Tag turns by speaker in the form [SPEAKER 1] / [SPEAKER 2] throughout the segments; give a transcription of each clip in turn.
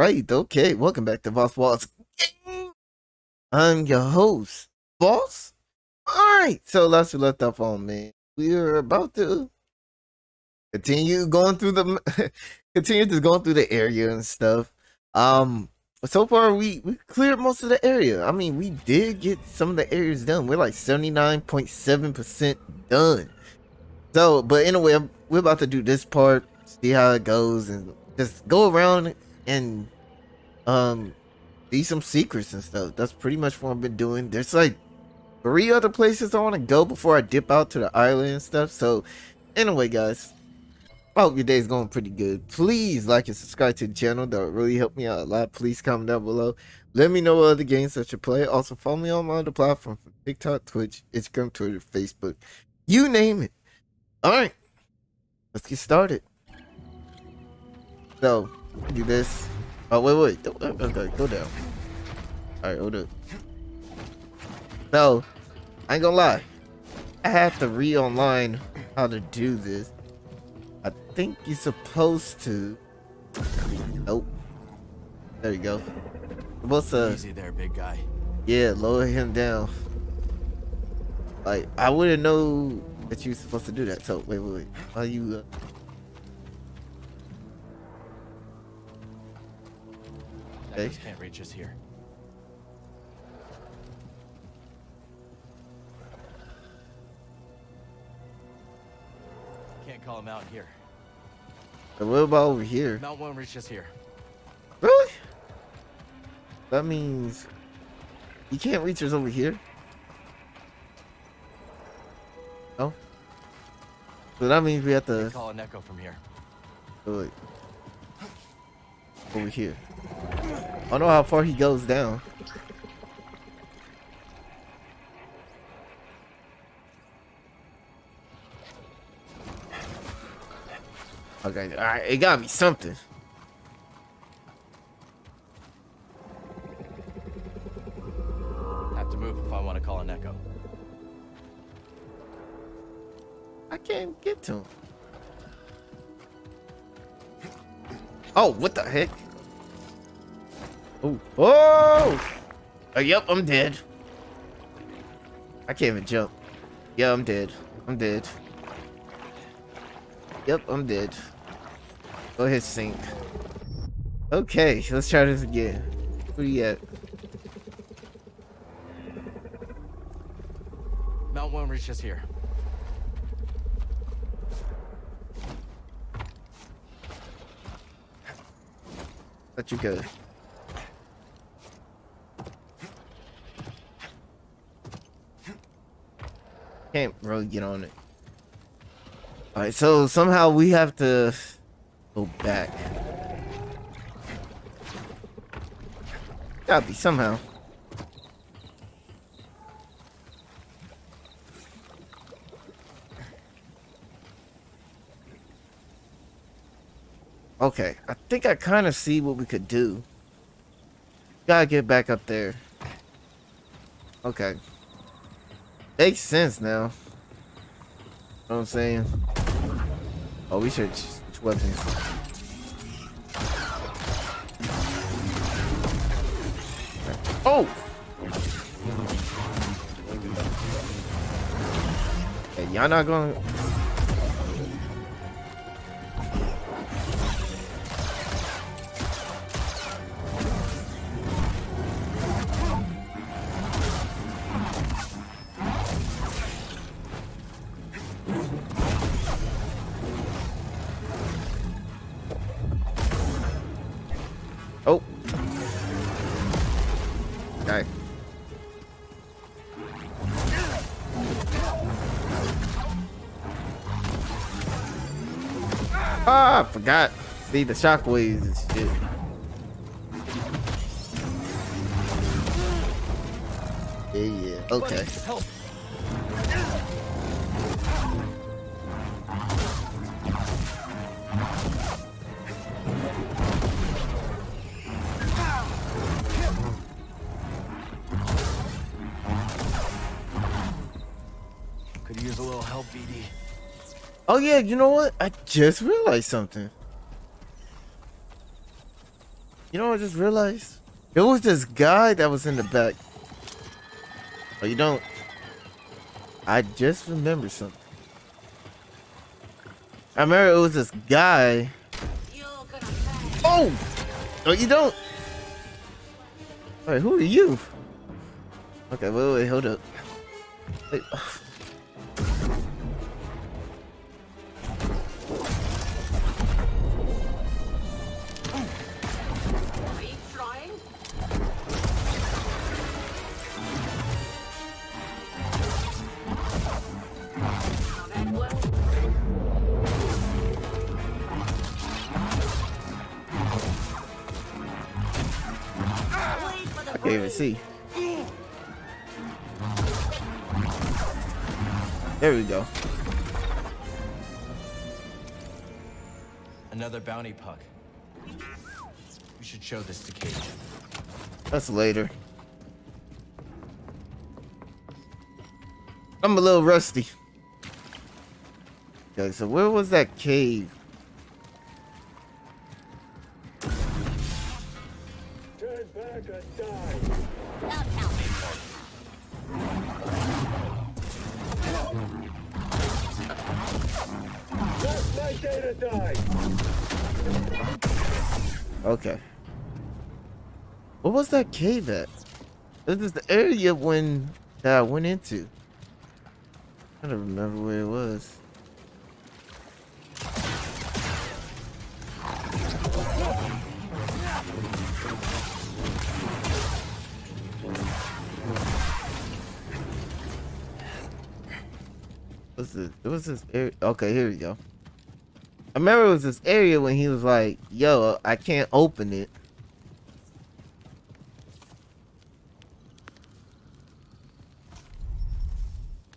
[SPEAKER 1] right, okay. Welcome back to Vozz Vozz. I'm your host, Vozz. Alright, so last we left off on man. We are about to continue going through the continue just going through the area and stuff. Um so far we we cleared most of the area. I mean we did get some of the areas done. We're like 79.7% done. So but anyway, we're about to do this part, see how it goes, and just go around and um see some secrets and stuff. That's pretty much what I've been doing. There's like three other places I want to go before I dip out to the island and stuff. So anyway, guys, I hope your day is going pretty good. Please like and subscribe to the channel. That would really help me out a lot. Please comment down below. Let me know what other games I should play. Also, follow me on my other platforms: TikTok, Twitch, Instagram, Twitter, Facebook. You name it. All right, let's get started. So, do this. Oh, wait, wait. Okay, go down. All right, hold up. No, I ain't gonna lie. I have to read online how to do this. I think you're supposed to. Nope. There you go. What's uh?
[SPEAKER 2] Easy there, big guy.
[SPEAKER 1] Yeah, lower him down. Like I wouldn't know that you're supposed to do that. So wait, wait, wait. Are you? Uh...
[SPEAKER 2] Okay. can't reach us here. Can't call him out here.
[SPEAKER 1] But what about over here?
[SPEAKER 2] Mount won't reach us here.
[SPEAKER 1] Really? That means you can't reach us over here. No. So that means we have to
[SPEAKER 2] call an echo from here.
[SPEAKER 1] Wait. Over here. I don't know how far he goes down. Okay, alright, it gotta be something.
[SPEAKER 2] Have to move if I want to call an echo.
[SPEAKER 1] I can't get to him. Oh, what the heck? Oh, oh! oh yep, I'm dead. I can't even jump. Yeah, I'm dead. I'm dead. Yep, I'm dead. Go ahead, sink. Okay, let's try this again. Where you at?
[SPEAKER 2] Mount One reaches here.
[SPEAKER 1] Let you go. Can't really get on it. Alright, so somehow we have to go back. Gotta be somehow. Okay, I think I kind of see what we could do. Gotta get back up there. Okay. Makes sense now. You know what I'm saying? Oh, we should switch weapons. Oh! Y'all not going... Forgot. See the shockwaves and shit. Yeah, yeah. Okay.
[SPEAKER 2] Could use a little help, BD.
[SPEAKER 1] Oh yeah, you know what? I just realized something. You know I just realized? It was this guy that was in the back. Oh, you don't? I just remember something. I remember it was this guy. Oh! Oh, you don't? Alright, who are you? Okay, wait, wait, hold up. Wait. Can't even see. There we go.
[SPEAKER 2] Another bounty puck. We should show this to Caij.
[SPEAKER 1] That's later. I'm a little rusty. Okay, so where was that cave? Was that cave at? This is the area when that I went into. I don't remember where it was. What's this? It was this area. Okay, here we go. I remember it was this area when he was like, yo, I can't open it.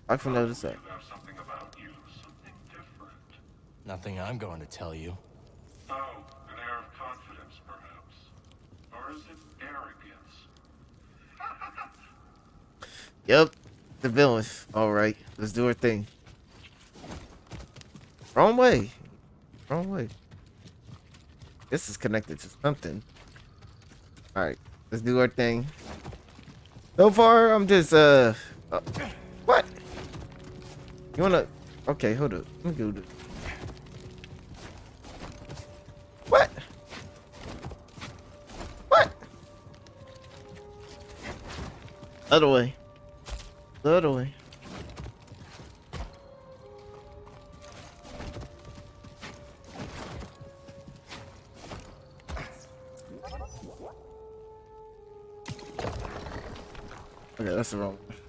[SPEAKER 1] I can notice that.
[SPEAKER 3] Something you, something.
[SPEAKER 2] Nothing I'm going to tell you.
[SPEAKER 3] Oh, an air of confidence, perhaps. Or is it arrogance?
[SPEAKER 1] Yep, the villain. All right, let's do our thing. Wrong way. Wrong way. This is connected to something. All right, let's do our thing. So far, I'm just uh, uh what? You wanna? Okay, hold up. Let me go. Do... What? What? Other way. The other way. Okay, that's the wrong one.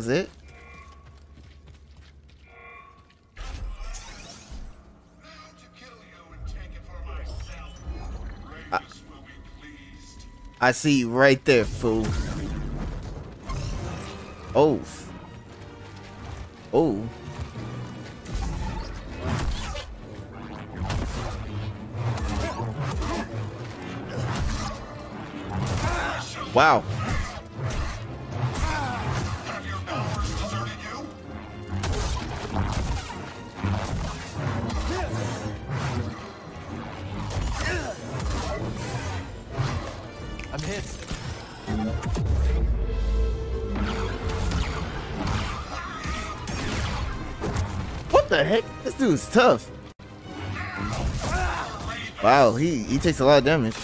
[SPEAKER 3] Be pleased.
[SPEAKER 1] I see you right there, fool. Oh. Oh. Wow. Dude's tough. Wow, he, he takes a lot of damage.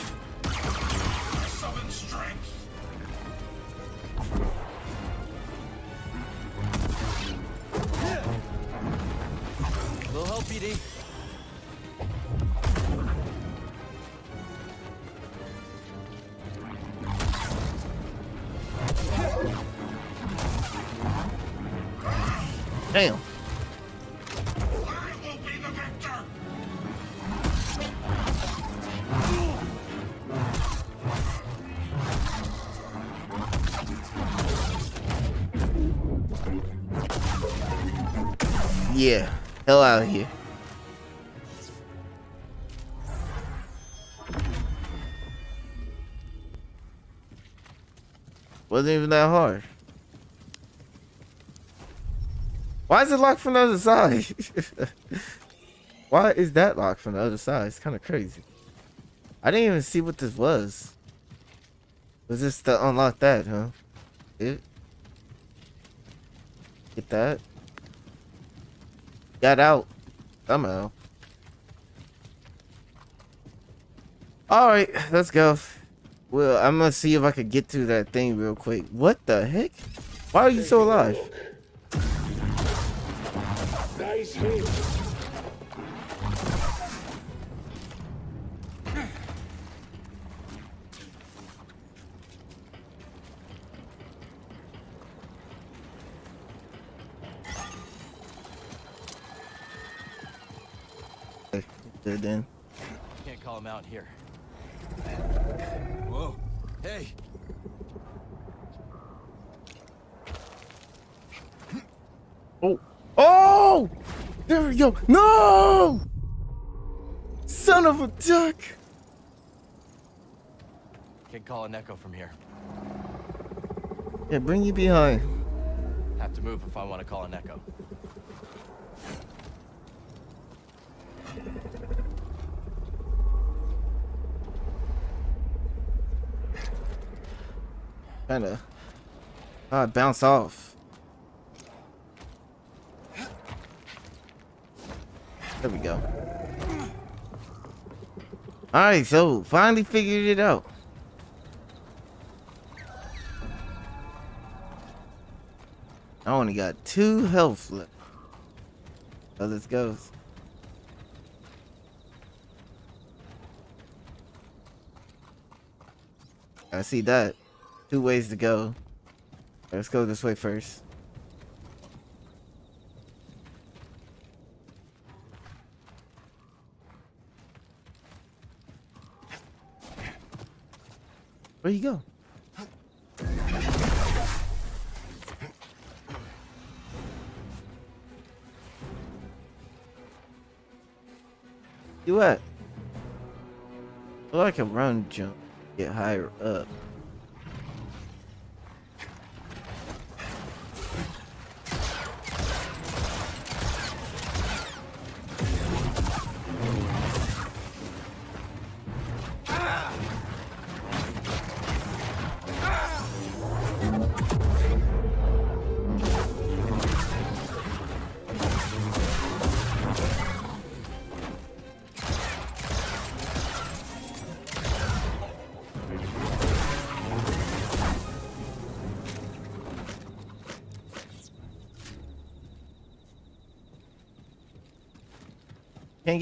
[SPEAKER 1] Is it locked from the other side? Why is that locked from the other side? It's kind of crazy. I didn't even see what this was. Was this to unlock that, huh? It. Get that. Got out. Somehow. Alright, let's go. Well, I'm gonna see if I could get to that thing real quick. What the heck? Why are you so alive?
[SPEAKER 4] Nice hit.
[SPEAKER 1] Good then.
[SPEAKER 5] Can't call him out here. Whoa. Hey.
[SPEAKER 1] Oh! Oh! There we go. No! Son of a duck!
[SPEAKER 5] Can't call an echo from here.
[SPEAKER 1] Yeah, bring you behind.
[SPEAKER 5] Have to move if I want to call an echo.
[SPEAKER 1] Kinda. Ah, bounce off. There we go. Alright, so finally figured it out. I only got two health left. So let's go. I see that. Two ways to go. Let's go this way first. Where you go? You what? Oh, I can run jump, get higher up.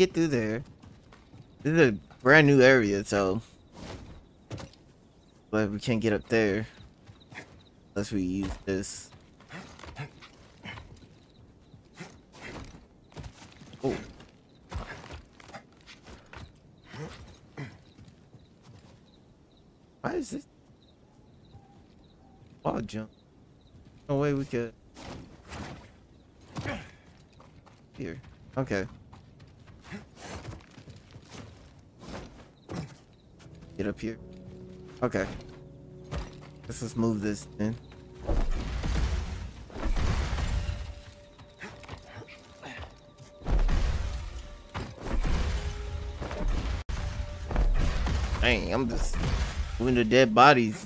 [SPEAKER 1] Get through there. This is a brand new area, so. But we can't get up there. Unless we use this. Oh. Why is this? Wall jump. No way we could. Here. Okay. Get up here. Okay. Let's just move this then. Dang, I'm just moving the dead bodies.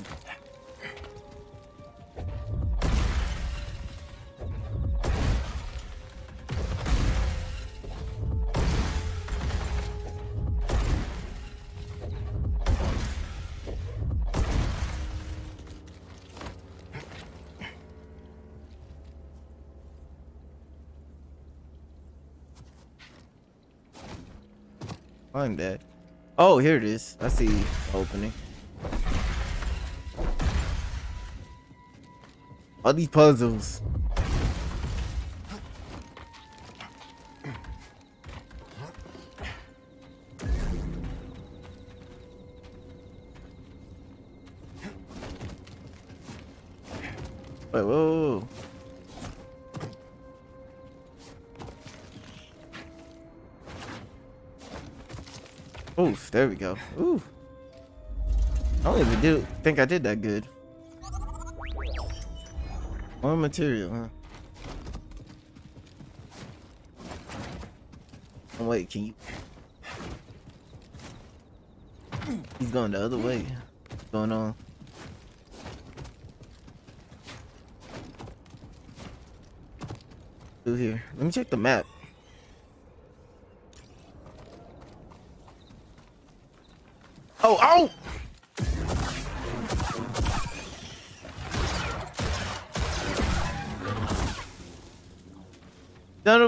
[SPEAKER 1] That. Oh, here it is. I see opening. All these puzzles. think I did that good. More material, huh? Oh, wait, can you... He's going the other way. What's going on? Through here. Let me check the map.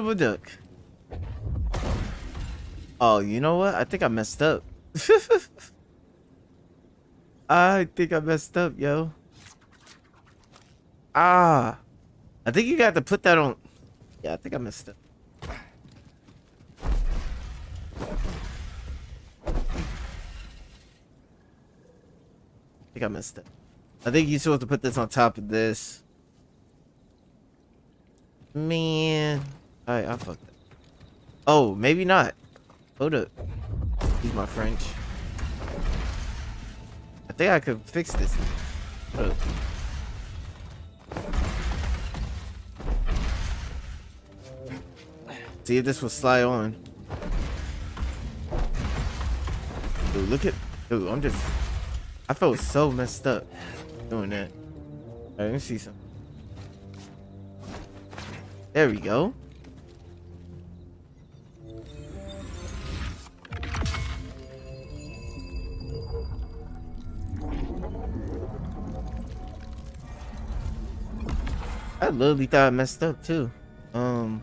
[SPEAKER 1] A duck. Oh, you know what? I think I messed up. I think I messed up, yo. Ah. I think you got to put that on. Yeah, I think I messed up. I think I messed up. I think you're supposed to put this on top of this. Man. Alright, I fucked up. Oh, maybe not. Hold up. Use my French. I think I could fix this. Hold up. See if this will slide on. Dude, look at. Dude, I'm just. I felt so messed up doing that. Alright, let me see some. There we go. I literally thought I messed up too. Um.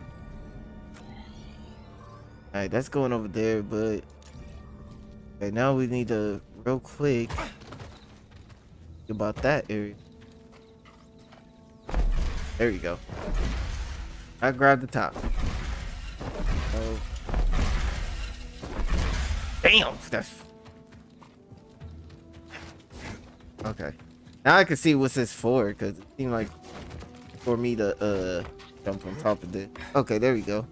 [SPEAKER 1] Alright, that's going over there, but. right now we need to real quick about that area. There you go. I grabbed the top. Oh. Damn, Steph. Okay. Now I can see what's this for, because it seemed like for me to uh jump on top of it. Okay, there we go.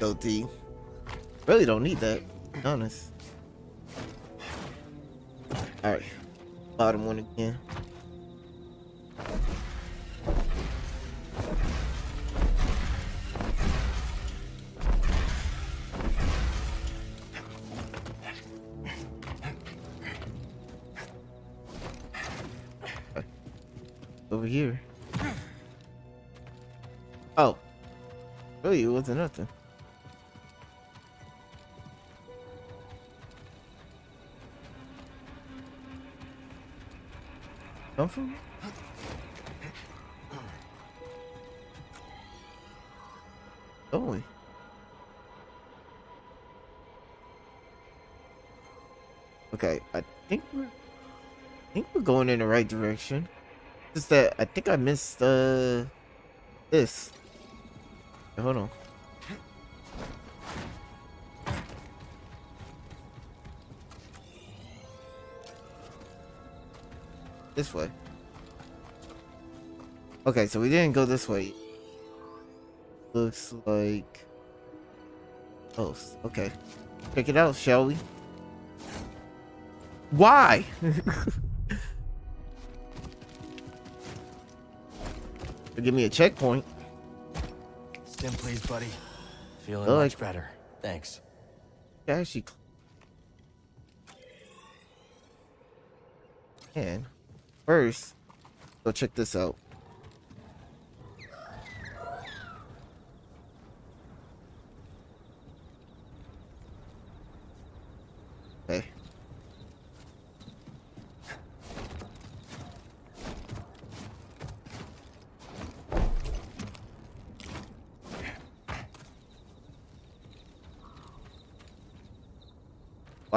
[SPEAKER 1] Go T. Really don't need that, honest. Alright. Bottom one again. Over here. Oh. Really, it wasn't nothing. Come from? Going. Okay, I think we're I think we're going in the right direction. Just that I think I missed uh this. Hold on. This way. Okay, so we didn't go this way. Looks like... Oh, okay. Check it out, shall we? Why? Give me a checkpoint.
[SPEAKER 5] Stim, please, buddy. Feeling
[SPEAKER 1] Oh,
[SPEAKER 5] much
[SPEAKER 1] I-
[SPEAKER 5] better. Thanks.
[SPEAKER 1] Yeah, Actually, and first, go check this out. Okay.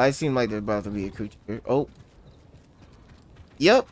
[SPEAKER 1] It seem like there's about to be a creature? Oh. Yep.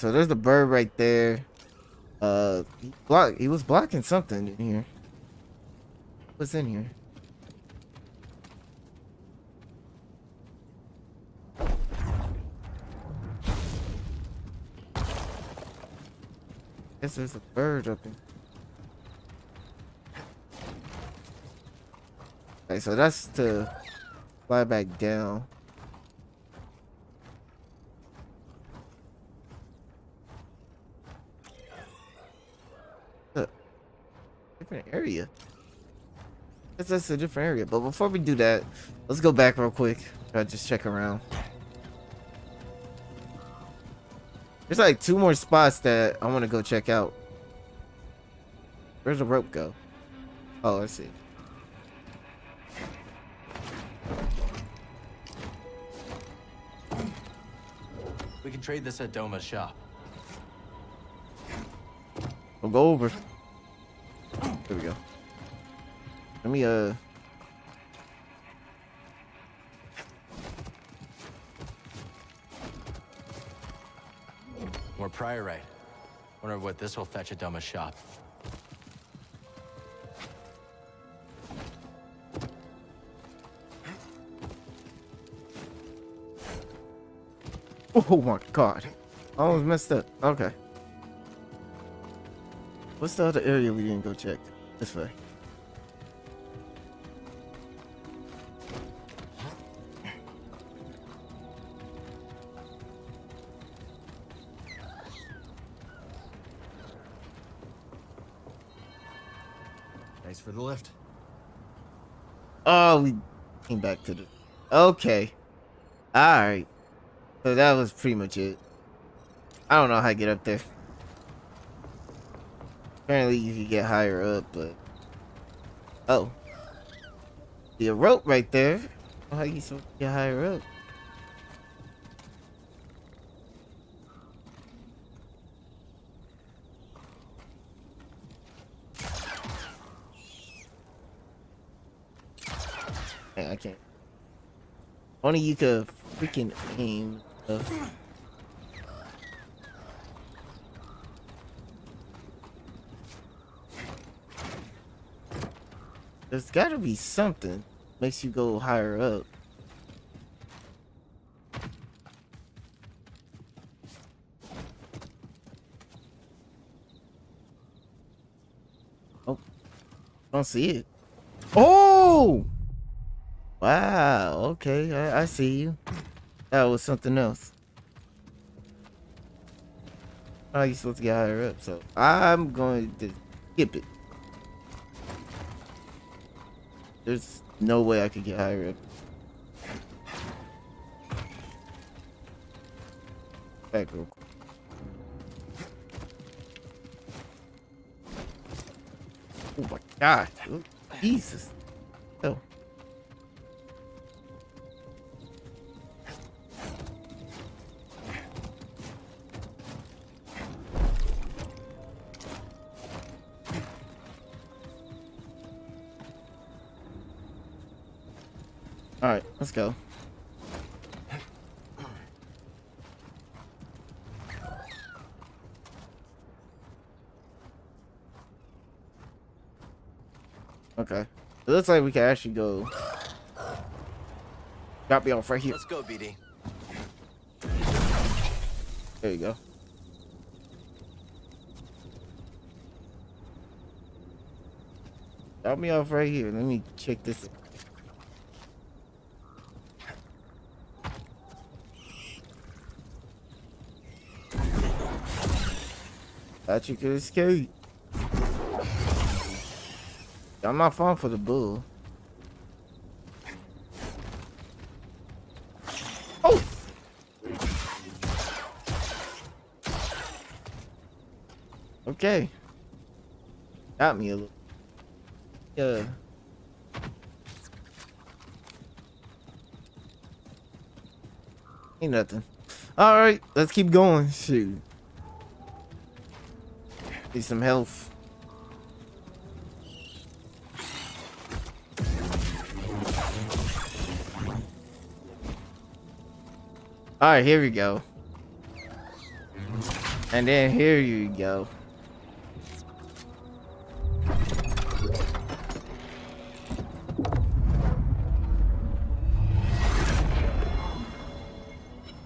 [SPEAKER 1] So there's the bird right there. Uh, he, block, he was blocking something in here. What's in here? Guess there's a bird up in. Okay, so that's to fly back down. Look, different area. Guess that's a different area. But before we do that, let's go back real quick. Try to just check around. There's like two more spots that I want to go check out. Where's the rope go? Oh, I see.
[SPEAKER 5] We can trade this at Doma's shop.
[SPEAKER 1] We'll go over. Let me, uh...
[SPEAKER 5] More priorite. Wonder what this will fetch at Doma's shop.
[SPEAKER 1] Oh my god. I almost messed up. Okay. What's the other area we didn't go check? This way. To the... Okay. Alright. So that was pretty much it. I don't know how to get up there. Apparently you can get higher up, but... Oh. The rope right there. How you get higher up? Hey, I can't. Only you could freaking aim. There's gotta be something makes you go higher up. Oh, don't see it. Oh! Wow, okay, I, I see you. That was something else. How you supposed to get higher up? So I'm going to skip it. There's no way I could get higher up. Back real quick. Oh my god. Oh, Jesus. Let's go. Okay. It looks like we can actually go. Drop me off right here.
[SPEAKER 5] Let's go, BD.
[SPEAKER 1] There you go. Drop me off right here. Let me check this. Thought you could escape. I'm not falling for the bull. Oh! Okay. Got me a little. Yeah. Ain't nothing. Alright, let's keep going. Shoot. Need some health. All right, here we go. And then here you go.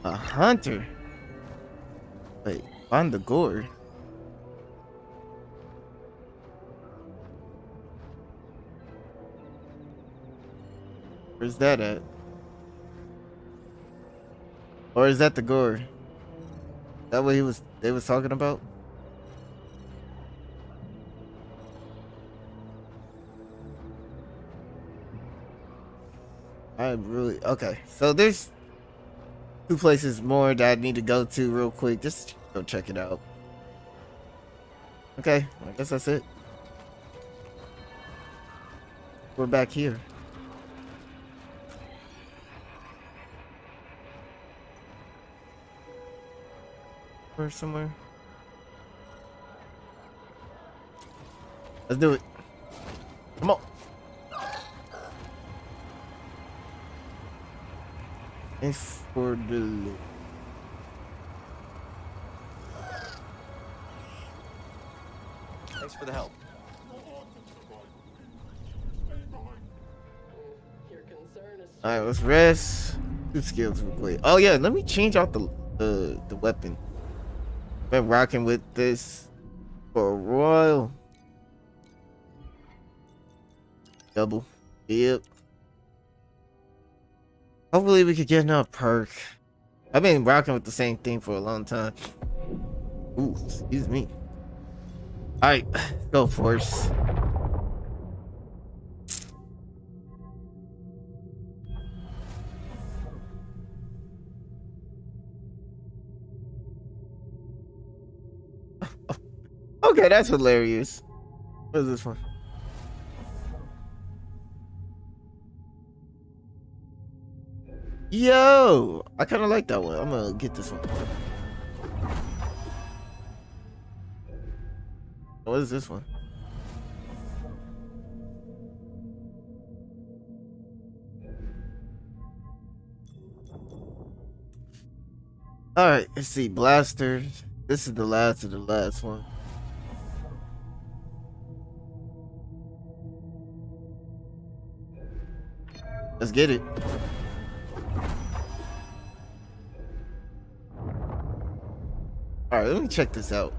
[SPEAKER 1] A hunter. Wait, find the gourd. That at? Or is that the gourd? That what he was they was talking about? I really okay. So there's two places more that I need to go to real quick. Just go check it out. Okay, I guess that's it. We're back here. Or somewhere. Let's do it. Come on. Thanks for the loot.
[SPEAKER 5] Thanks for the help.
[SPEAKER 1] All right, let's rest. Two skills real quick. Oh yeah, let me change out the the the weapon. Been rocking with this for a while. Double. Yep. Hopefully we could get another perk. I've been rocking with the same thing for a long time. Ooh, excuse me. Alright, go force. That's hilarious. What is this one? Yo, I kind of like that one. I'm gonna get this one. What is this one? All right, let's see. Blaster. This is the last of the last one. Let's get it. All right, let me check this out.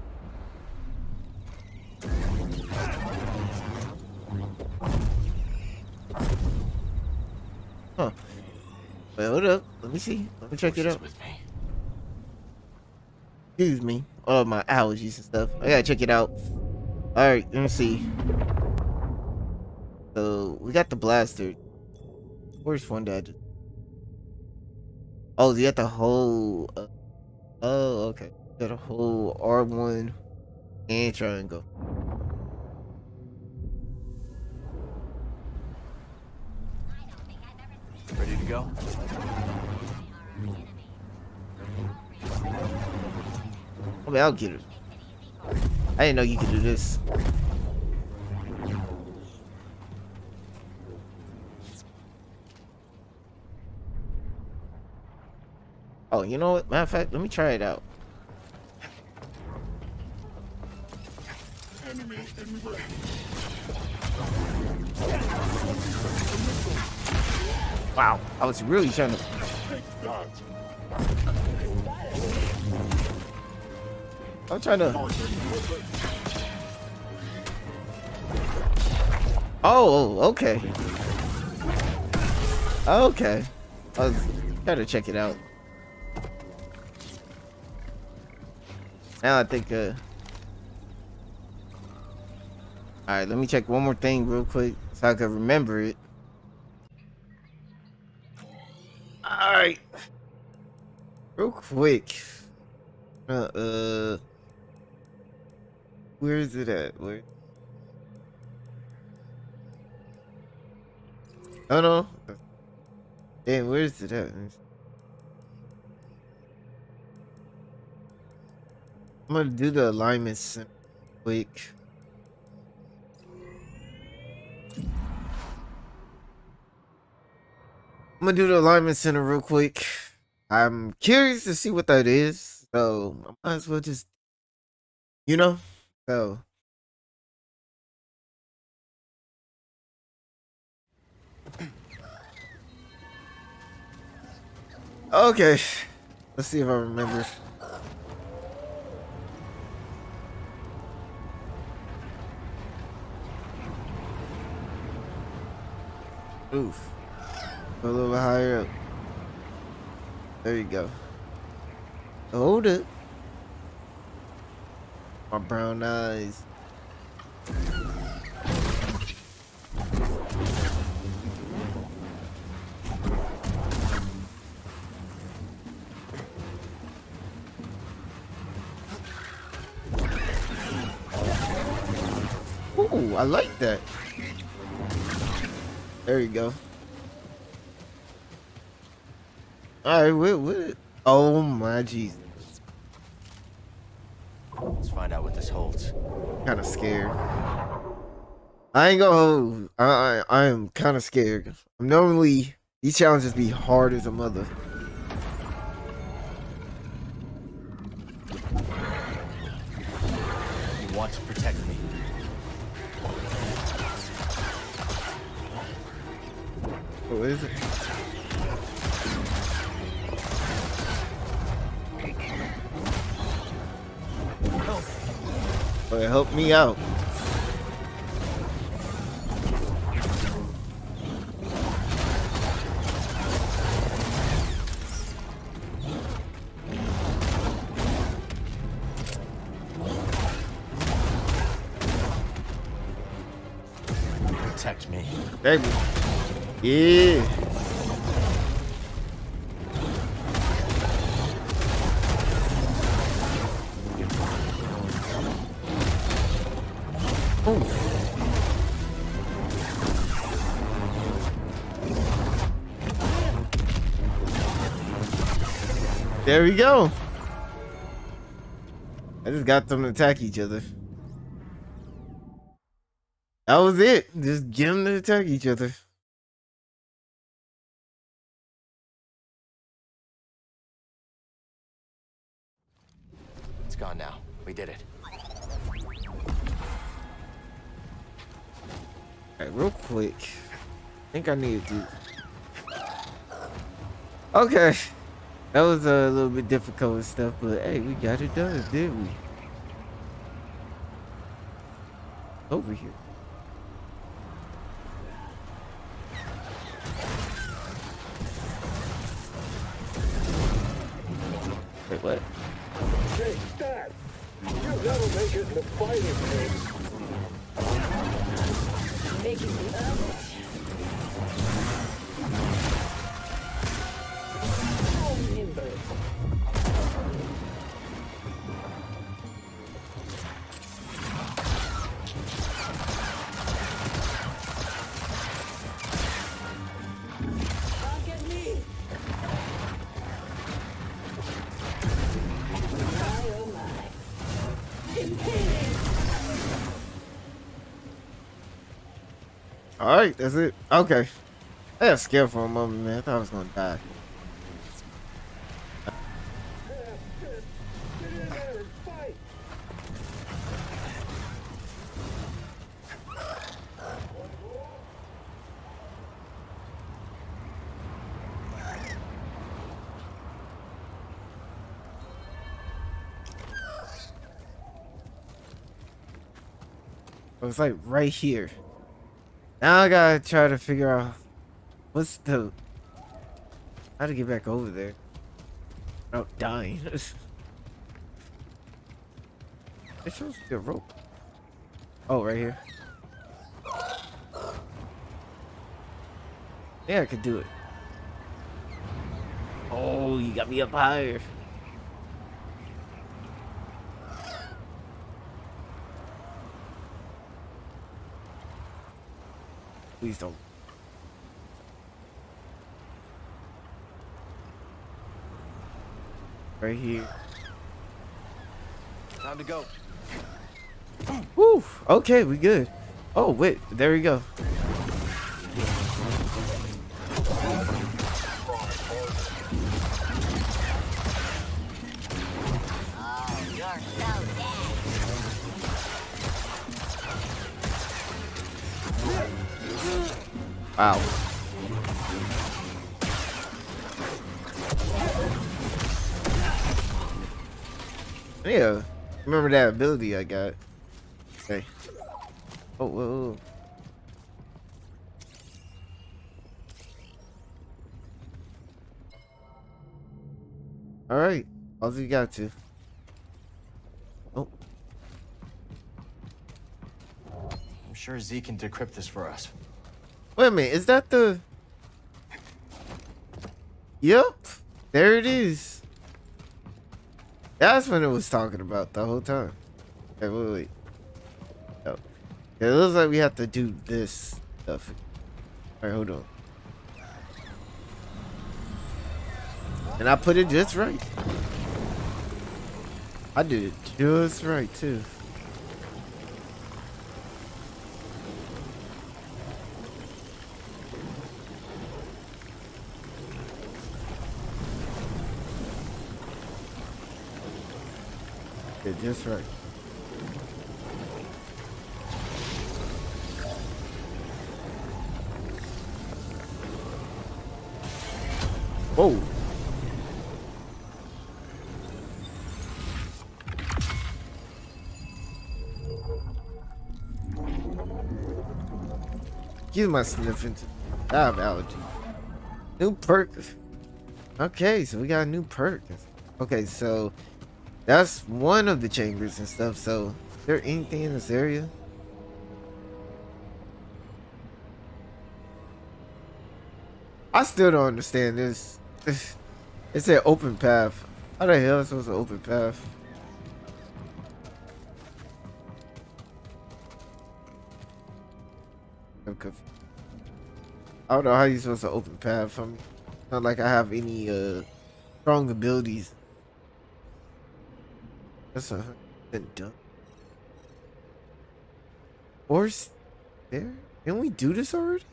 [SPEAKER 1] Huh. Wait, hold up. Let me see. Let me check it out. Excuse me. All my allergies and stuff. I gotta check it out. Alright, let me see. So, we got the blaster. Where's one that? Oh, you got the whole. Uh, oh, okay. You got a whole R1 and triangle.
[SPEAKER 5] Ready to go?
[SPEAKER 1] I mean, I'll get it. I didn't know you could do this. You know what? Matter of fact, let me try it out. Wow, I was really trying to. I'm trying to. Oh, okay. Okay. I was trying to check it out. Now I think, uh. Alright, let me check one more thing real quick so I can remember it. Alright. Real quick. Uh, uh. Where is it at? Where? Oh no. Damn, where is it at? I'm gonna do the alignments quick. I'm gonna do the alignment center real quick. I'm curious to see what that is. So I might as well just, you know, so. Okay, let's see if I remember. Oof. A little bit higher up. There you go. Hold it. My brown eyes. Ooh, I like that. There you go. Alright, what, what? Oh my Jesus.
[SPEAKER 5] Let's find out what this holds.
[SPEAKER 1] Kind of scared. I ain't gonna hold. I, I, I am kind of scared. Normally, these challenges be hard as a mother. What is it? Well, help me out.
[SPEAKER 5] Protect me.
[SPEAKER 1] Baby. Yeah. Oh. There we go. I just got them to attack each other. That was it. Just get them to attack each other.
[SPEAKER 5] It's gone now. We did it.
[SPEAKER 1] Alright, real quick. I think I need to do. Okay. That was a little bit difficult and stuff, but hey, we got it done, didn't we? Over here. Wait, what?
[SPEAKER 4] Never make it to fighting pigs.
[SPEAKER 6] Making it. So
[SPEAKER 1] Alright, that's it. Okay. I got scared for a moment, man. I thought I was gonna die. It was like right here. Now I gotta try to figure out what's the how to get back over there without dying. it shows the rope. Oh, right here. Yeah, I could do it. Oh, you got me up higher. Please don't. Right here.
[SPEAKER 5] Time to go.
[SPEAKER 1] Woo! Okay, we good. Oh, wait. There we go. Wow. Yeah. Remember that ability I got. Okay. Oh, whoa, whoa. All right. All you got to. Oh,
[SPEAKER 5] I'm sure Zee can decrypt this for us.
[SPEAKER 1] Wait a minute. Is that the? Yep. There it is. That's what it was talking about the whole time. Okay, wait, wait. Oh. It looks like we have to do this stuff. Alright, hold on. And I put it just right. I did it just right, too. Just right. Whoa. Excuse my sniffing. I have allergies. New perk. Okay, so we got a new perk. Okay, so that's one of the chambers and stuff. So, is there anything in this area? I still don't understand this. It's an open path. How the hell is this an open path? I don't know how you're supposed to open path. I'm not like I have any uh strong abilities. That's a been done. Or there? Didn't we do this already?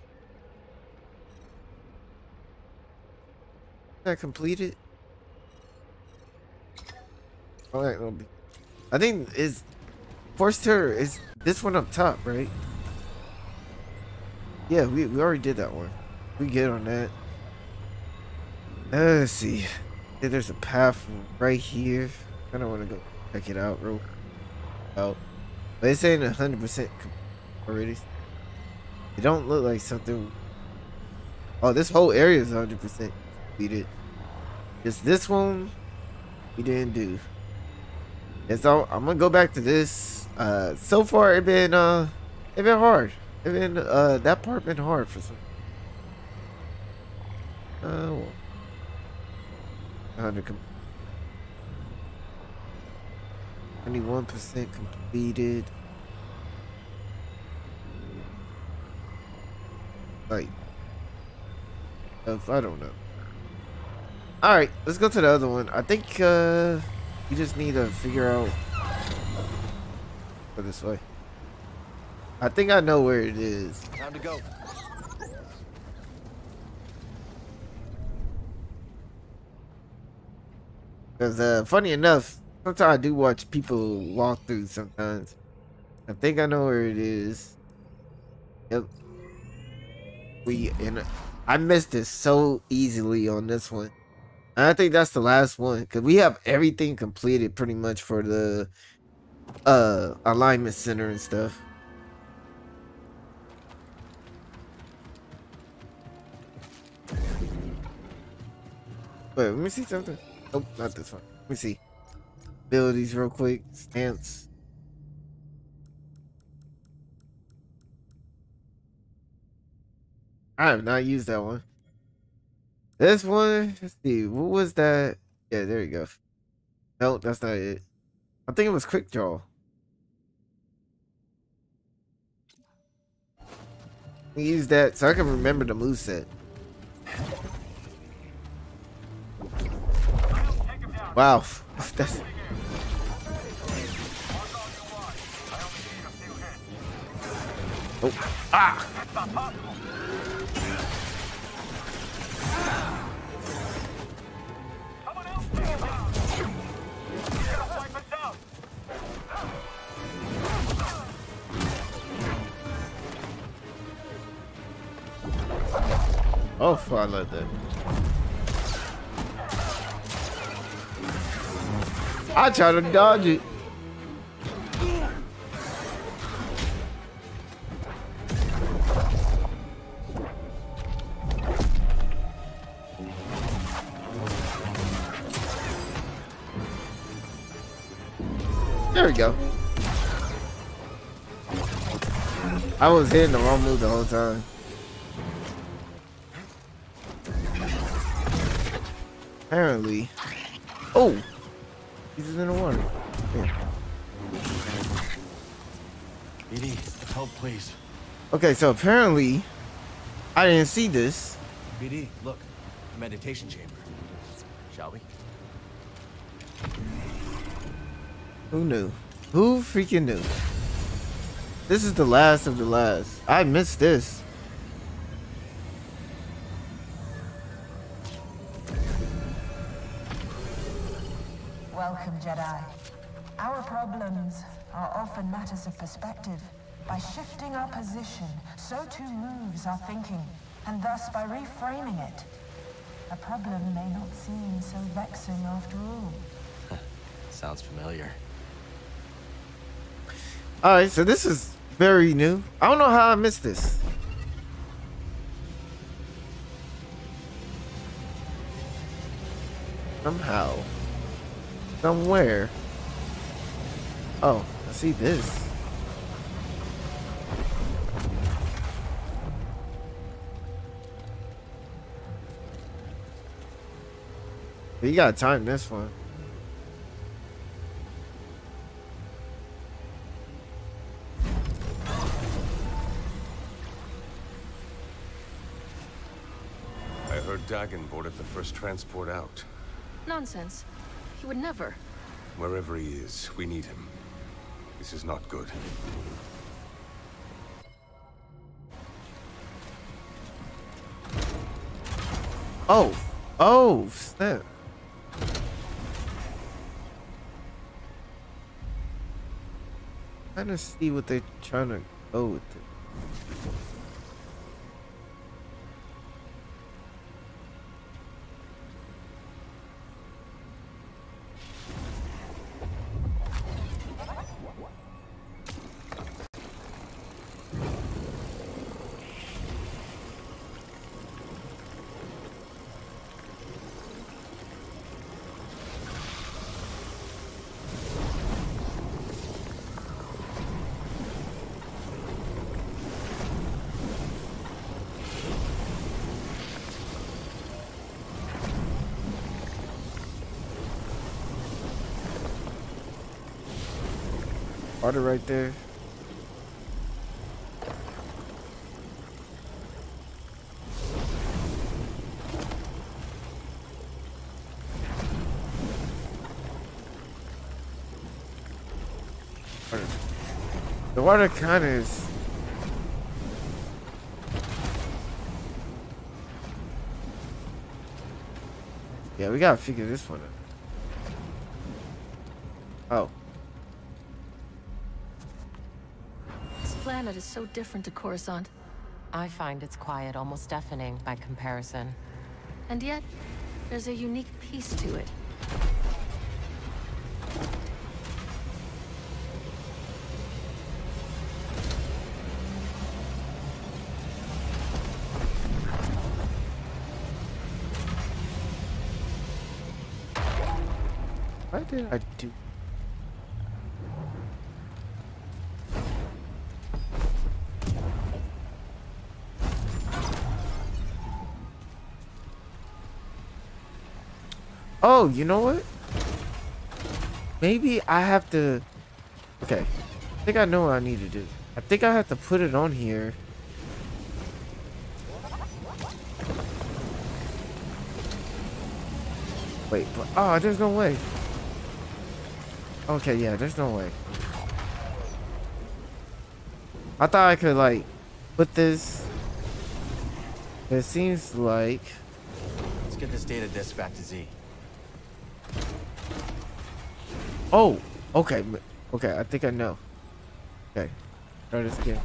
[SPEAKER 1] That completed? Oh, that will be. I think is Force Tear is this one up top, right? Yeah, we we already did that one. We get on that. Let's see. There's a path right here. I don't want to go check it out, real out. But it's saying 100% already. It don't look like something. Oh, this whole area is 100% completed. Just this one, we didn't do. And so I'm gonna go back to this. Uh, so far it been uh, it been hard. It been uh, that part been hard for some. Uh, well, 100 21% completed. Like, if I don't know. All right, let's go to the other one. I think uh, you just need to figure out. Go this way. I think I know where it is.
[SPEAKER 5] Time to go.
[SPEAKER 1] Because, uh, funny enough, sometimes I do watch people walk through sometimes. I think I know where it is. Yep. We, and I missed this so easily on this one. And I think that's the last one. Because we have everything completed pretty much for the uh alignment center and stuff. Wait, let me see something. Oh, not this one. Let me see. Abilities real quick. Stance. I have not used that one. This one, let's see, what was that? Yeah, there you go. No, that's not it. I think it was quick draw. We use that so I can remember the move set. Wow, that's oh ah. Oh, I like that. I try to dodge it. I was hitting the wrong move the whole time. Apparently. Oh! He's in the water. Yeah.
[SPEAKER 5] BD, help, please.
[SPEAKER 1] Okay, so apparently I didn't see this.
[SPEAKER 5] BD, look, a meditation chamber. Shall we?
[SPEAKER 1] Who knew? Who freaking knew? This is the last of the last. I missed this.
[SPEAKER 7] Welcome, Jedi. Our problems are often matters of perspective. By shifting our position, so too moves our thinking, and thus by reframing it. A problem may not seem so vexing after all.
[SPEAKER 5] Sounds familiar.
[SPEAKER 1] Alright, so this is very new. I don't know how I missed this. Somehow. Somewhere. Oh, I see this. You gotta time this one.
[SPEAKER 3] I heard boarded the first transport out.
[SPEAKER 8] Nonsense. He would never.
[SPEAKER 3] Wherever he is, we need him. This is not good.
[SPEAKER 1] Oh, oh, snap. Trying to see what they're trying to go with it. Water right there. The water kind of is. Yeah, we gotta figure this one out. Oh.
[SPEAKER 8] Planet is so different to Coruscant.
[SPEAKER 9] I find its quiet almost deafening by comparison.
[SPEAKER 8] And yet, there's a unique peace to it.
[SPEAKER 1] Why did I Oh, you know what? Maybe I have to. Okay, I think I know what I need to do. I think I have to put it on here. Wait, but, oh, there's no way. Okay, yeah, there's no way. I thought I could like put this. It seems like
[SPEAKER 5] Let's get this data disk back to Z.
[SPEAKER 1] oh, okay, okay. I think I know. Okay, try this again.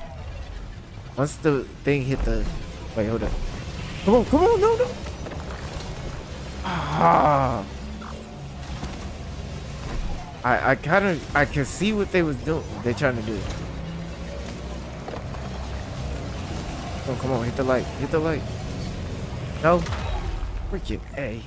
[SPEAKER 1] Once the thing hit the wait, hold up. Come on, come on, no, no. Ah. I I kind of I can see what they was doing. They trying to do. Oh, come on, hit the light, hit the light. No, freaking a.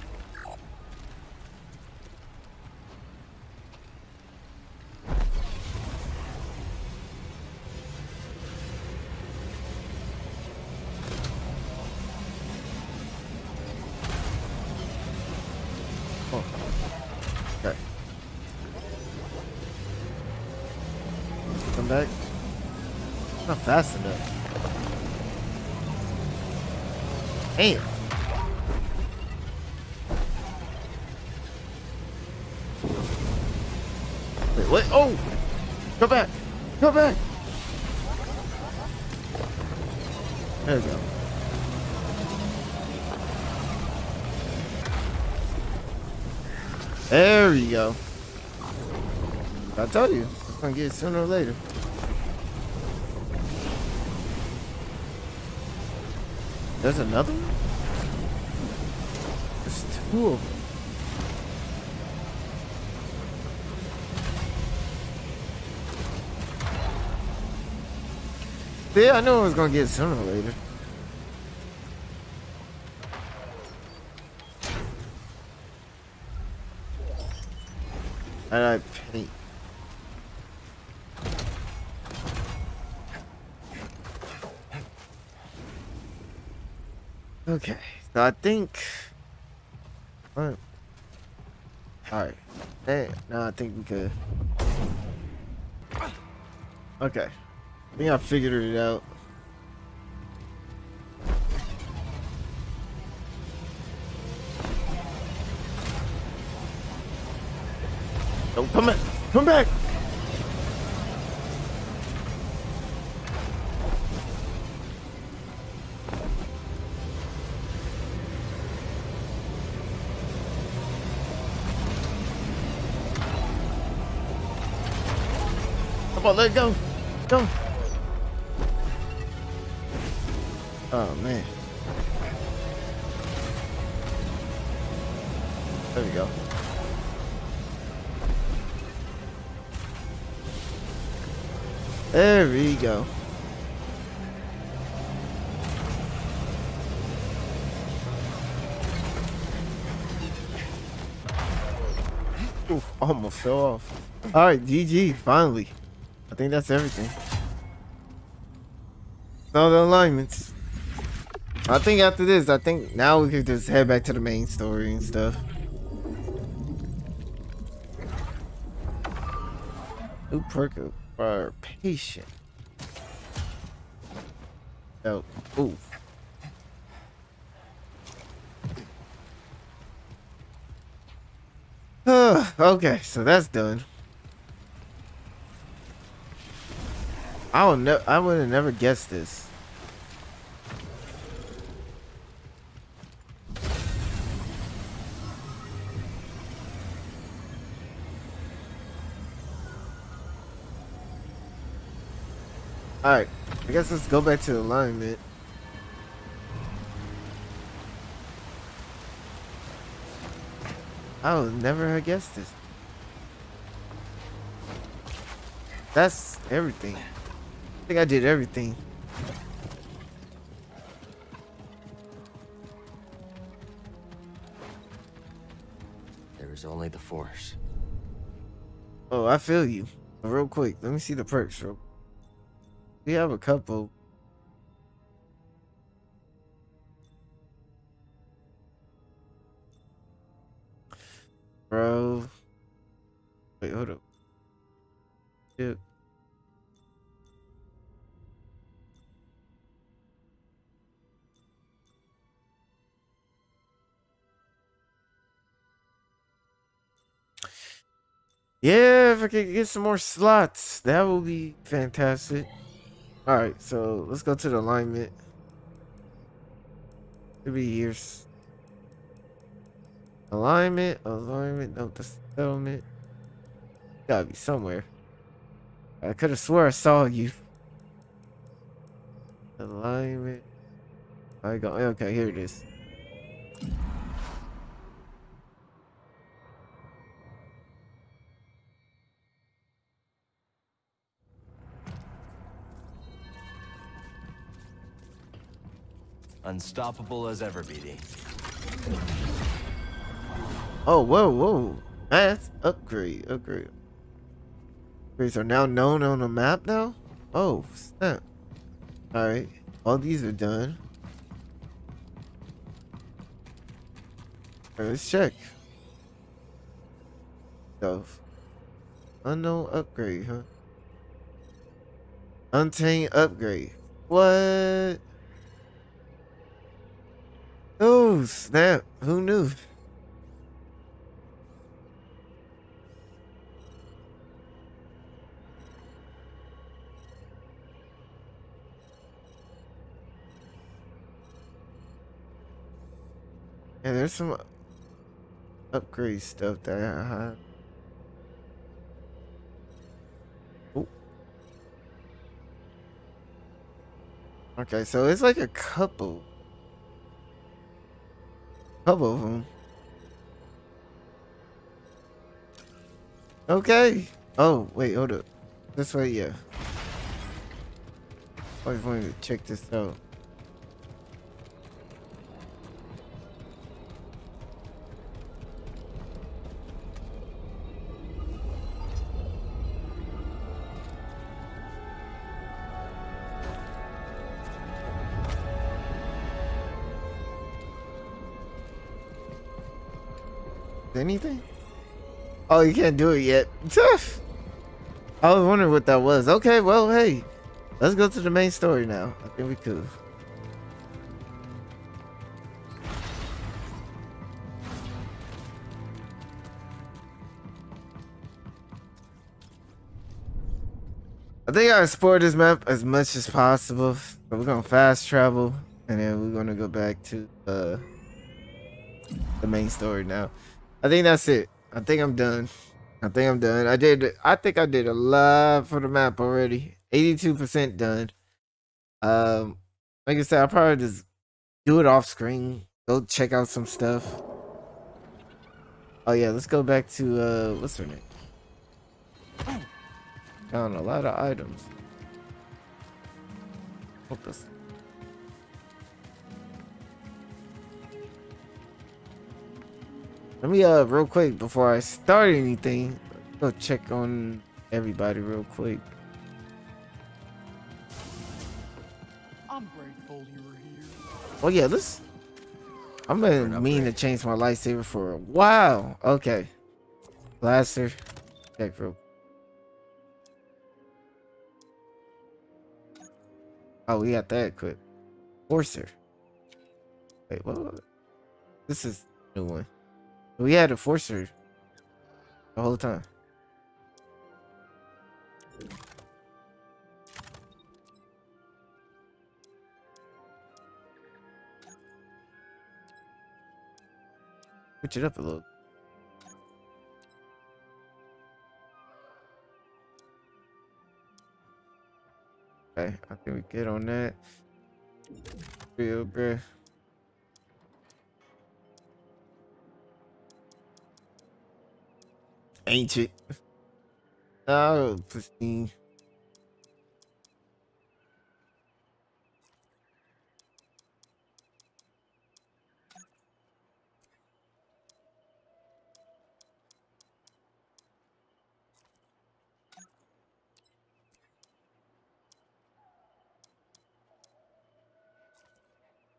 [SPEAKER 1] Enough. Damn. Wait, what? Oh! Go back! Go back! There we go. There we go. I told you, it's gonna get sooner or later. There's another one? There's two of them. Yeah, I knew it was gonna get sooner or later. And I paint. Okay, so I think. Alright. Alright. Hey, now I think we could. Okay. I think I figured it out. No, come back! Come back! On, let go. Go. Oh, man. There we go. There we go. Oof, almost fell off. All right, GG, finally. Think that's everything. No, the alignments. I think after this, I think now we can just head back to the main story and stuff. New perk for patient. Oh, ooh. okay, so that's done. I don't know. I would have never guessed this. Alright, I guess let's go back to the alignment. I would never have guessed this. That's everything. I think I did everything.
[SPEAKER 5] There is only the Force.
[SPEAKER 1] Oh, I feel you. Real quick, let me see the perks. Real. We have a couple. Yeah, if I could get some more slots, that would be fantastic. Alright, so let's go to the alignment. It'll be years. Alignment, alignment, no, the settlement. Gotta be somewhere. I could have swore I saw you. Alignment. I go. Okay, here it is.
[SPEAKER 5] Unstoppable as ever, BD.
[SPEAKER 1] Oh, whoa, whoa. That's upgrade, upgrade. Upgrades are now known on the map now? Oh, snap. Alright. All these are done. Let's check. Stuff. Unknown upgrade, huh? Untamed upgrade. What? Snap. Who knew? Yeah, there's some upgrade stuff that I have. Okay, so it's like a couple. Couple of them. Okay. Oh, wait, hold up. This way, yeah. Always wanted to check this out. Anything? Oh, you can't do it yet. Tough. I was wondering what that was. Okay, well, hey. Let's go to the main story now. I think we could. I think I explore this map as much as possible. We're gonna fast travel and then we're gonna go back to uh, the main story now. I think that's it. I think I'm done. I think I'm done. I did. I think I did a lot for the map already. 82% done. Um, like I said, I'll probably just do it off screen. Go check out some stuff. Oh yeah, let's go back to uh, what's her name? Found a lot of items. Hope this. Let me uh real quick before I start anything, go check on everybody real quick.
[SPEAKER 2] I'm grateful you were here.
[SPEAKER 1] Oh yeah, this. I'm been meaning to change my lightsaber for a while. Okay, blaster. Check real. Oh, we got that quick. Forcer. Wait, what? This is new one. We had a forcer the whole time. Switch it up a little. Okay, I think we get on that. Real bruh. Ancient. Oh, pristine.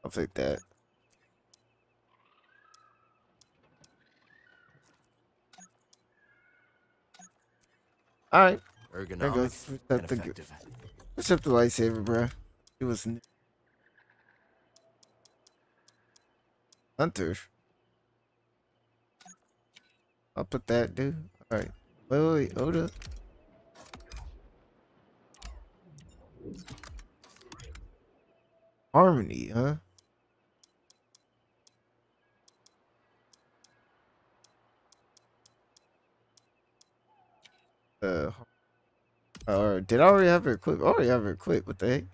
[SPEAKER 1] I'll take that. All right. There goes.
[SPEAKER 5] and
[SPEAKER 1] That's the,
[SPEAKER 5] effective.
[SPEAKER 1] What's up the lightsaber, bro? It was n- Hunter. I'll put that, dude. All right. Wait, wait, wait. Hold up. Harmony, huh? Uh, or did I already have it equipped? I already have it equipped. What the heck?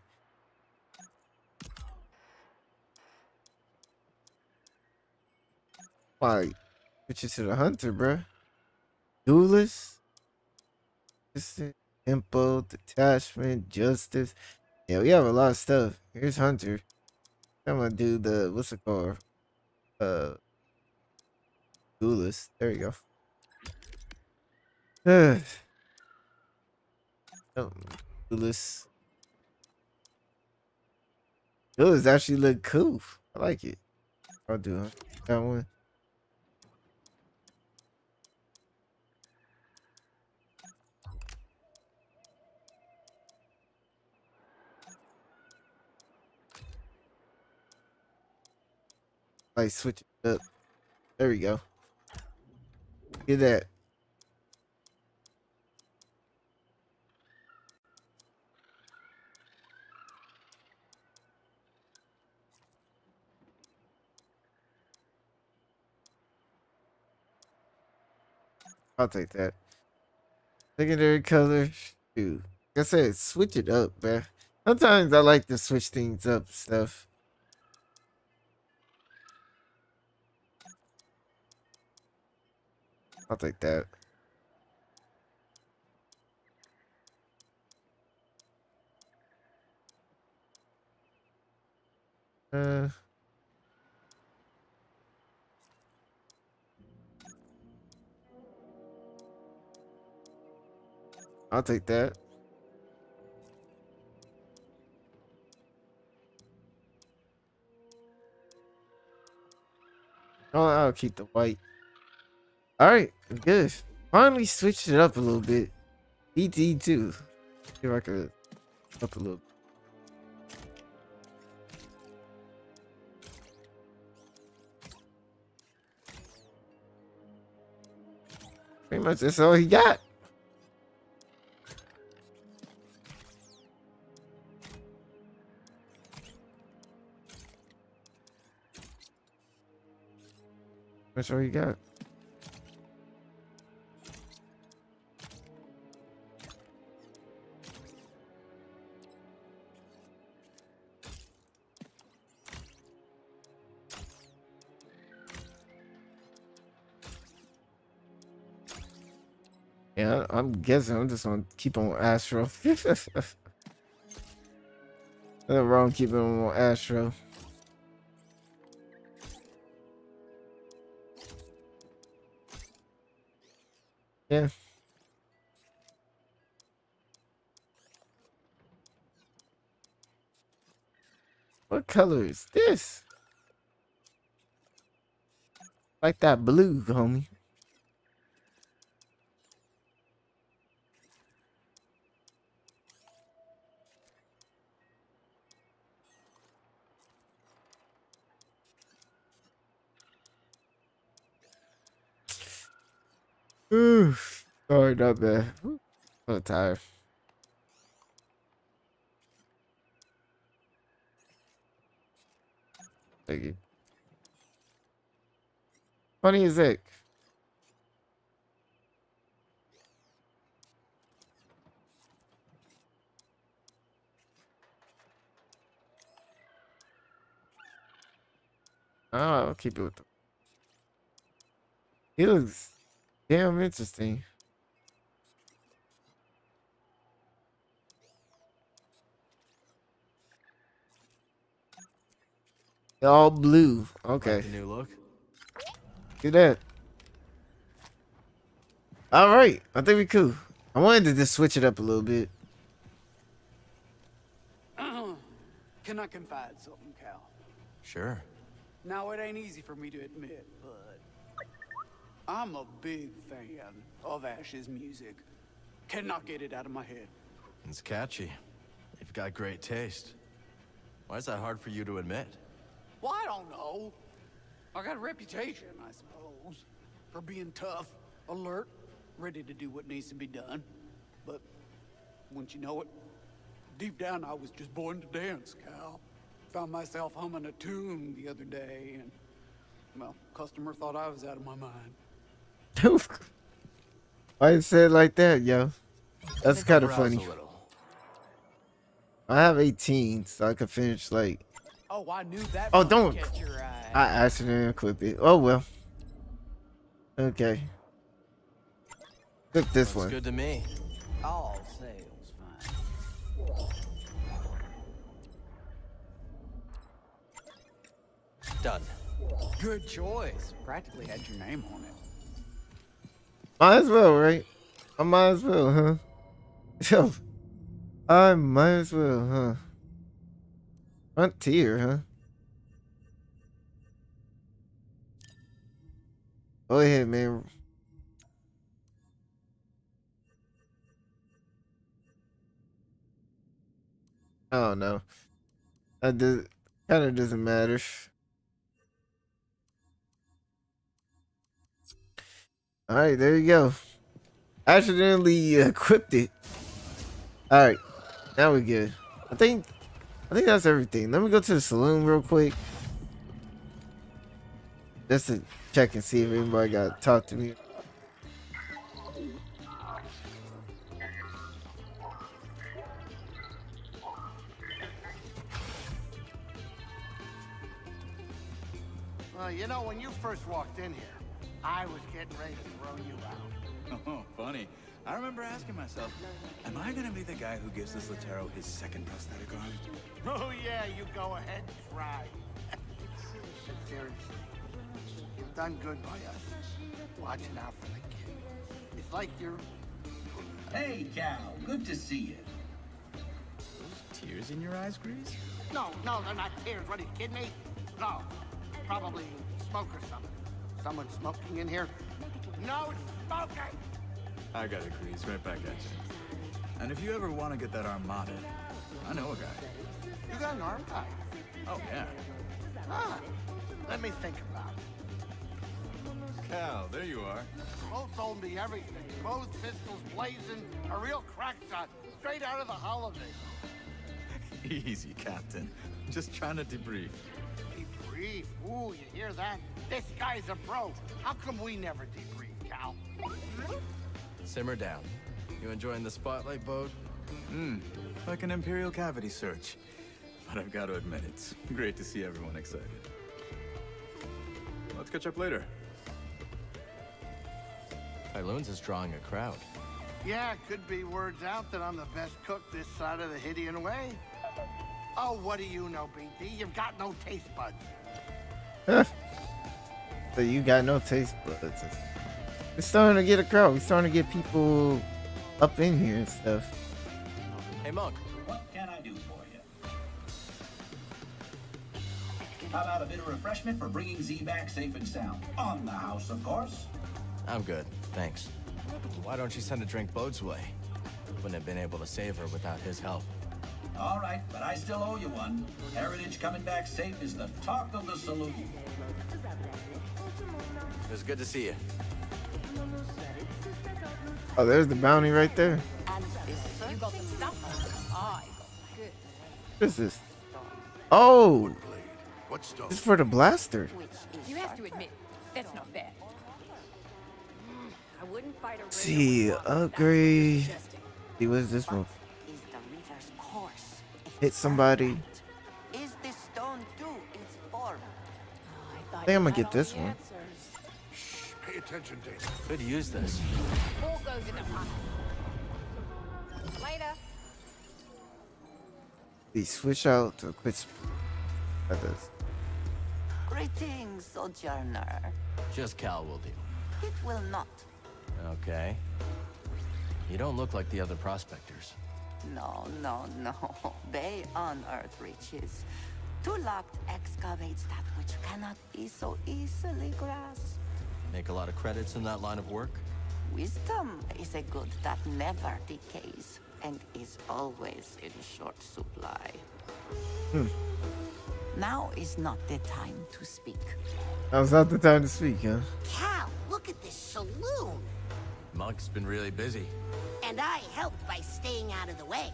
[SPEAKER 1] Why? Put you to the hunter, bruh. Duelist? Tempo, detachment, justice. Yeah, we have a lot of stuff. Here's hunter. I'm gonna do the, what's it called? Uh, Duelist. There you go. oh. Duelist actually look cool. I like it. I'll do it. that one. Like switch it up. There we go. Get that. I'll take that. Secondary color. Shoot. Like I said, switch it up, man. Sometimes I like to switch things up stuff. I'll take that. Uh I'll take that. Oh, I'll keep the white. All right, good. Finally switched it up a little bit. ET2. See if I could up a little. Pretty much that's all he got. That's all you got. Yeah, I'm guessing I'm just gonna keep on Astro. Nothing wrong keeping on Astro. Yeah. What color is this? Like that blue, homie. Ooh, sorry, not bad. I'm tired. Thank you. Funny as heck. Oh, I'll keep it with them. He looks damn interesting. All blue. Okay.
[SPEAKER 5] Like the new look.
[SPEAKER 1] Do that. All right. I think we cool. I wanted to just switch it up a little bit.
[SPEAKER 10] Can I confide something, Cal?
[SPEAKER 5] Sure.
[SPEAKER 10] Now, it ain't easy for me to admit, but I'm a big fan of Ash's music. Cannot get it out of my head.
[SPEAKER 5] It's catchy. You've got great taste. Why is that hard for you to admit?
[SPEAKER 10] Well, I don't know. I got a reputation, I suppose, for being tough, alert, ready to do what needs to be done. But once you know it, deep down I was just born to dance, Cal. Found myself humming a tune the other day, and, well, customer thought I was out of my mind.
[SPEAKER 1] Why you say it like that, yo? That's kind of funny. I have 18, so I could finish like.
[SPEAKER 10] Oh, I knew that
[SPEAKER 1] Oh, don't-
[SPEAKER 10] your eye.
[SPEAKER 1] I accidentally clipped it. Oh well. Okay. Click this
[SPEAKER 5] Looks
[SPEAKER 1] one.
[SPEAKER 5] good to me.
[SPEAKER 10] All sales fine.
[SPEAKER 5] Done.
[SPEAKER 10] Good choice. Practically had your name on it.
[SPEAKER 1] Might as well, right? I might as well, huh? I might as well, huh? Frontier, huh? Go ahead, man. I don't know. That does kind of doesn't matter. All right, there you go. Accidentally equipped it. All right, now we're good. I think, I think that's everything. Let me go to the saloon real quick, just to check and see if anybody got to talk to me.
[SPEAKER 11] Well, you know, when you first walked in here, I was getting ready to throw you out.
[SPEAKER 2] Oh, funny. I remember asking myself, am I gonna be the guy who gives this Latero his second prosthetic arm?
[SPEAKER 11] Oh, yeah, you go ahead and try. But Seriously, you've done good by us. Watching out for the kid. It's like you're...
[SPEAKER 12] Hey, Cal. Good to see you.
[SPEAKER 2] Tears in your eyes, Greez?
[SPEAKER 11] No, no, they're not tears. What, are you kidding me? No. Probably smoke or something. Someone smoking in here? No smoking!
[SPEAKER 2] I got it, Greez. Right back at you. And if you ever want to get that arm modded, I know a guy.
[SPEAKER 11] You got an arm tie.
[SPEAKER 2] Oh, yeah.
[SPEAKER 11] Ah, let me think about it.
[SPEAKER 2] Cal, there you are.
[SPEAKER 11] Bode told me everything. Both pistols blazing, a real crack shot, straight out of the holiday.
[SPEAKER 2] Easy, Captain. Just trying to debrief.
[SPEAKER 11] Debrief? Ooh, you hear that? This guy's a pro. How come we never debrief, Cal?
[SPEAKER 5] Simmer down. You enjoying the spotlight Bode?
[SPEAKER 2] Hmm, like an Imperial cavity search. But I've got to admit, it's great to see everyone excited. Let's catch up later.
[SPEAKER 5] Pyloon's is drawing a crowd.
[SPEAKER 11] Yeah, could be words out that I'm the best cook this side of the Hidean Way. Oh, what do you know, BD? You've got no taste buds.
[SPEAKER 1] So you got no taste buds. It's starting to get a crowd. We're starting to get people up in here and stuff.
[SPEAKER 5] Hey, Monk.
[SPEAKER 12] What can I do for you? How about a bit of refreshment for bringing Zee back safe and sound? On the house, of course.
[SPEAKER 5] I'm good, thanks. Why don't you send a drink Bode's way? Wouldn't have been able to save her without his help.
[SPEAKER 12] All right, but I still owe you one. Heritage coming back safe is the talk of the saloon.
[SPEAKER 5] It was good to see you.
[SPEAKER 1] Oh, there's the bounty right there.
[SPEAKER 6] You got the stuff? I got good.
[SPEAKER 1] What is this? Oh,
[SPEAKER 3] What stuff?
[SPEAKER 1] this is for the blaster.
[SPEAKER 6] You have to admit, that's not bad. I wouldn't fight a
[SPEAKER 1] See, upgrade. See, what is this one?
[SPEAKER 13] Is the river's course
[SPEAKER 1] Hit somebody.
[SPEAKER 13] Is this stone too its form?
[SPEAKER 1] I think I'm gonna get this one.
[SPEAKER 3] Pay attention, Dave.
[SPEAKER 5] Could use this.
[SPEAKER 6] All goes in the pot. Later.
[SPEAKER 1] We switch out to a quick. sp-
[SPEAKER 13] Greetings, sojourner.
[SPEAKER 5] Just Cal will do.
[SPEAKER 13] It will not.
[SPEAKER 5] Okay. You don't look like the other prospectors.
[SPEAKER 13] No, no, no. They unearth riches. Tulakt excavates that which cannot be so easily grasped.
[SPEAKER 5] Make a lot of credits in that line of work?
[SPEAKER 13] Wisdom is a good that never decays and is always in short supply.
[SPEAKER 1] Hmm.
[SPEAKER 13] Now is not the time to speak.
[SPEAKER 1] Now's not the time to speak, huh?
[SPEAKER 14] Cal, look at this saloon.
[SPEAKER 5] Monk's been really busy.
[SPEAKER 14] And I helped by staying out of the way.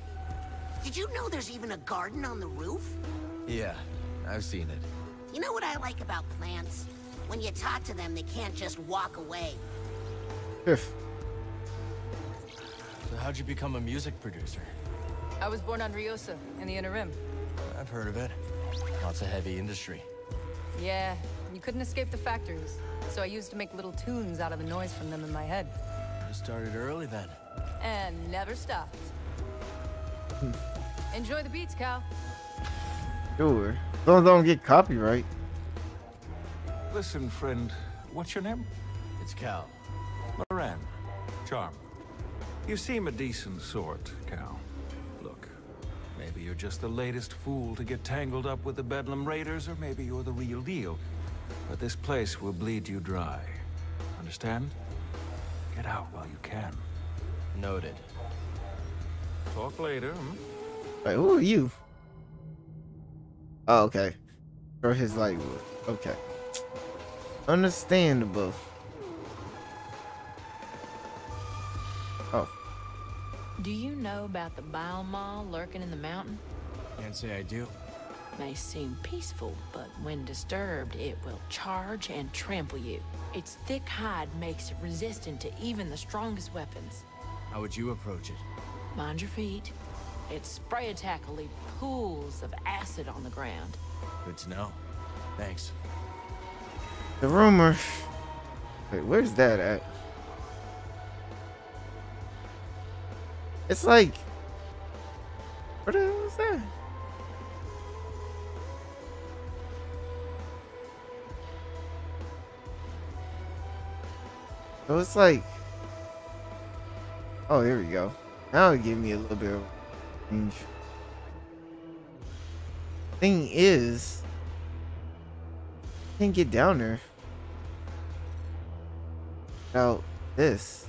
[SPEAKER 14] Did you know there's even a garden on the roof?
[SPEAKER 5] Yeah, I've seen it.
[SPEAKER 14] You know what I like about plants? When you talk to them, they can't just walk away.
[SPEAKER 1] If
[SPEAKER 5] So how'd you become a music producer?
[SPEAKER 8] I was born on Riosa, in the Inner Rim.
[SPEAKER 5] I've heard of it. Lots of heavy industry.
[SPEAKER 6] Yeah, you couldn't escape the factories. So I used to make little tunes out of the noise from them in my head.
[SPEAKER 5] You started early then.
[SPEAKER 6] And never stopped. Hmm. Enjoy the beats, Cal.
[SPEAKER 1] Sure. Don't don't get copyright.
[SPEAKER 15] Listen, friend, what's your name?
[SPEAKER 5] It's Cal.
[SPEAKER 15] Moran. Charm. You seem a decent sort, Cal. Look, maybe you're just the latest fool to get tangled up with the Bedlam Raiders, or maybe you're the real deal. But this place will bleed you dry. Understand? Get out while you can.
[SPEAKER 5] Noted.
[SPEAKER 15] Talk later, hmm?
[SPEAKER 1] Wait, who are you? Oh, okay. Or his like, okay. Understandable. Oh,
[SPEAKER 8] Do you know about the Bile lurking in the mountain?
[SPEAKER 5] Can't say I do.
[SPEAKER 8] May seem peaceful, but when disturbed, it will charge and trample you. Its thick hide makes it resistant to even the strongest weapons.
[SPEAKER 5] How would you approach it?
[SPEAKER 8] Mind your feet. Its spray attack will leave pools of acid on the ground.
[SPEAKER 5] Good to know. Thanks.
[SPEAKER 1] The rumor. Wait, where's that at? It's like, what the hell is that? So it's like, oh, here we go. Now it gave me a little bit of range. Thing is, can't get down there. Now this,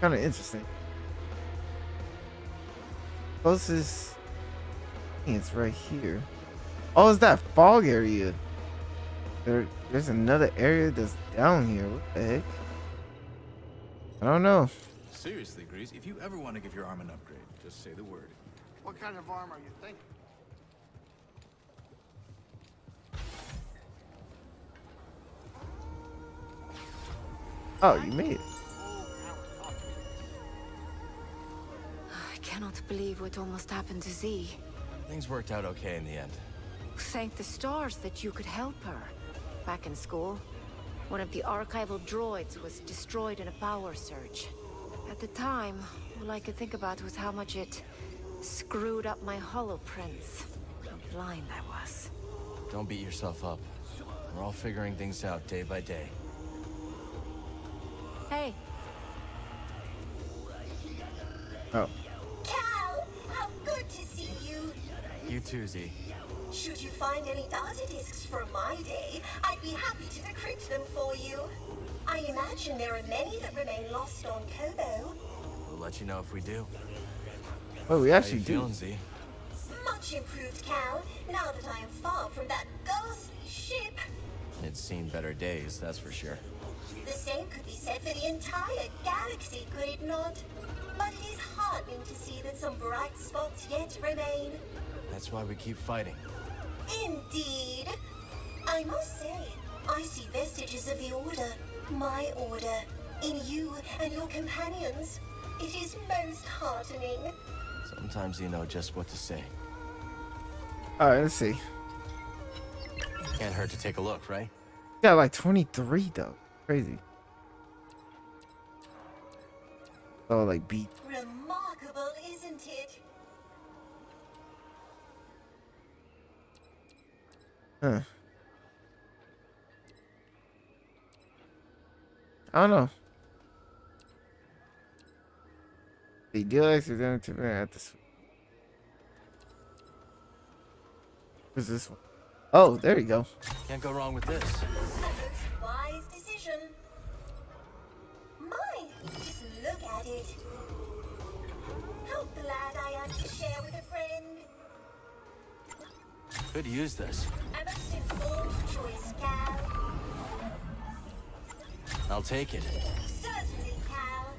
[SPEAKER 1] kind of interesting. Closest, I it's right here. Oh, it's that fog area. There, there's another area that's down here. What the heck? I don't know.
[SPEAKER 2] Seriously, Greez, if you ever want to give your arm an upgrade, just say the word.
[SPEAKER 11] What kind of arm are you think?
[SPEAKER 1] Oh, you made it.
[SPEAKER 16] I cannot believe what almost happened to Zee.
[SPEAKER 5] Things worked out okay in the end.
[SPEAKER 16] Thank the stars that you could help her. Back in school, one of the archival droids was destroyed in a power surge. At the time, all I could think about was how much it screwed up my holoprints. How blind I was.
[SPEAKER 5] Don't beat yourself up. We're all figuring things out day by day.
[SPEAKER 16] Hey,
[SPEAKER 1] Oh,
[SPEAKER 17] Cal, how good to see you.
[SPEAKER 5] You too, Zee.
[SPEAKER 17] Should you find any data discs from my day, I'd be happy to decrypt them for you. I imagine there are many that remain lost on Koboh.
[SPEAKER 5] We'll let you know if we do.
[SPEAKER 1] well, we
[SPEAKER 5] How
[SPEAKER 1] actually
[SPEAKER 5] you
[SPEAKER 1] do.
[SPEAKER 5] feeling, Zee?
[SPEAKER 17] Much improved, Cal, now that I am far from that ghastly ship.
[SPEAKER 5] It's seen better days, that's for sure.
[SPEAKER 17] The same could be said for the entire galaxy, could it not? But it is heartening to see that some bright spots yet remain.
[SPEAKER 5] That's why we keep fighting.
[SPEAKER 17] Indeed. I must say, I see vestiges of the Order, my Order, in you and your companions. It is most heartening.
[SPEAKER 5] Sometimes you know just what to say.
[SPEAKER 1] All right, let's see.
[SPEAKER 5] Can't hurt to take a look, right?
[SPEAKER 1] Got like 23 though. Crazy. Oh, like beat.
[SPEAKER 17] Remarkable, isn't it?
[SPEAKER 1] Huh. I don't know. The deal accidental to at this. Who's this one? Oh, there you go.
[SPEAKER 5] Can't go wrong with this. Could use this.
[SPEAKER 17] A most informed choice, Cal.
[SPEAKER 5] I'll take it.
[SPEAKER 17] Certainly, Cal.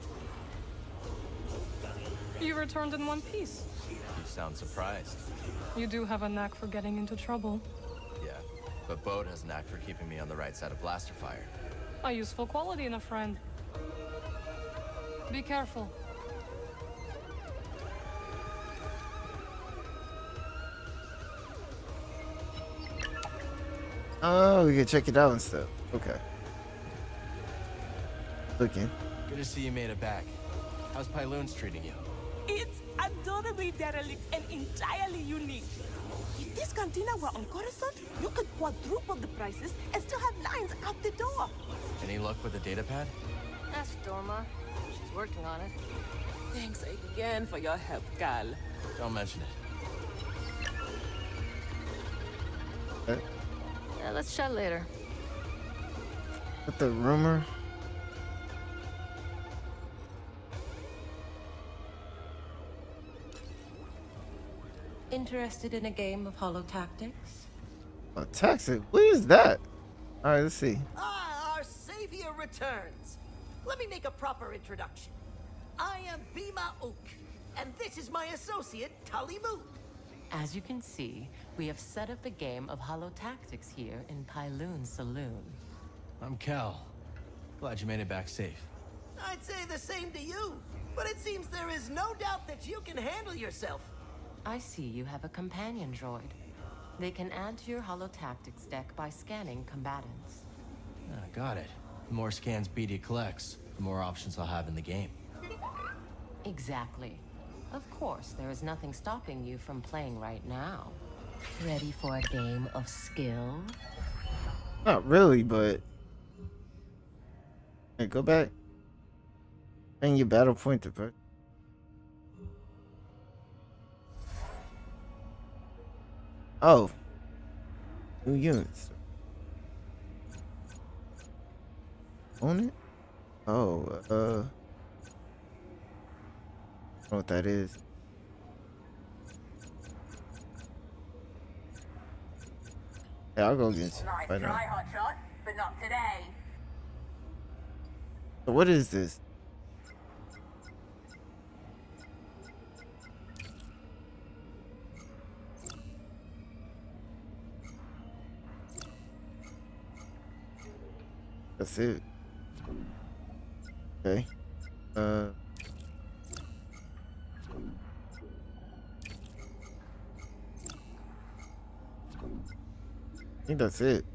[SPEAKER 18] You returned in one piece.
[SPEAKER 5] You sound surprised.
[SPEAKER 18] You do have a knack for getting into trouble.
[SPEAKER 5] Yeah, but Bode has a knack for keeping me on the right side of blaster fire.
[SPEAKER 18] A useful quality in a friend. Be careful.
[SPEAKER 1] Oh, we can check it out instead. Okay. Looking.
[SPEAKER 5] Good to see you made it back. How's Pyloon's treating you?
[SPEAKER 19] It's adorably derelict and entirely unique. If this cantina were on Coruscant, you could quadruple the prices and still have lines out the door.
[SPEAKER 5] Any luck with the data pad?
[SPEAKER 6] Ask Dorma. She's working on it.
[SPEAKER 19] Thanks again for your help, Cal.
[SPEAKER 5] Don't mention it.
[SPEAKER 1] Okay.
[SPEAKER 6] Yeah, let's chat later.
[SPEAKER 1] What the rumor?
[SPEAKER 9] Interested in a game of Holotactics?
[SPEAKER 1] A taxi? What is that? All right, let's see.
[SPEAKER 14] Ah, our savior returns. Let me make a proper introduction. I am Bima Ook, and this is my associate, Tully Moon.
[SPEAKER 9] As you can see, we have set up a game of Holotactics here in Pyloon Saloon.
[SPEAKER 5] I'm Cal. Glad you made it back safe.
[SPEAKER 14] I'd say the same to you, but it seems there is no doubt that you can handle yourself.
[SPEAKER 9] I see you have a companion droid. They can add to your Holotactics deck by scanning combatants.
[SPEAKER 5] Ah, got it. The more scans BD collects, the more options I'll have in the game.
[SPEAKER 9] Exactly. Of course, there is nothing stopping you from playing right now. Ready for a game of skill?
[SPEAKER 1] Not really, but. Hey, go back. And your battle point to put. Oh. New units. Own it? Oh, uh. Know what that is. Yeah, I'll go get you.
[SPEAKER 20] Nice
[SPEAKER 1] right now.
[SPEAKER 20] try, Hotshot, but not today.
[SPEAKER 1] So What is this? That's it. Okay. Uh. I think that's it.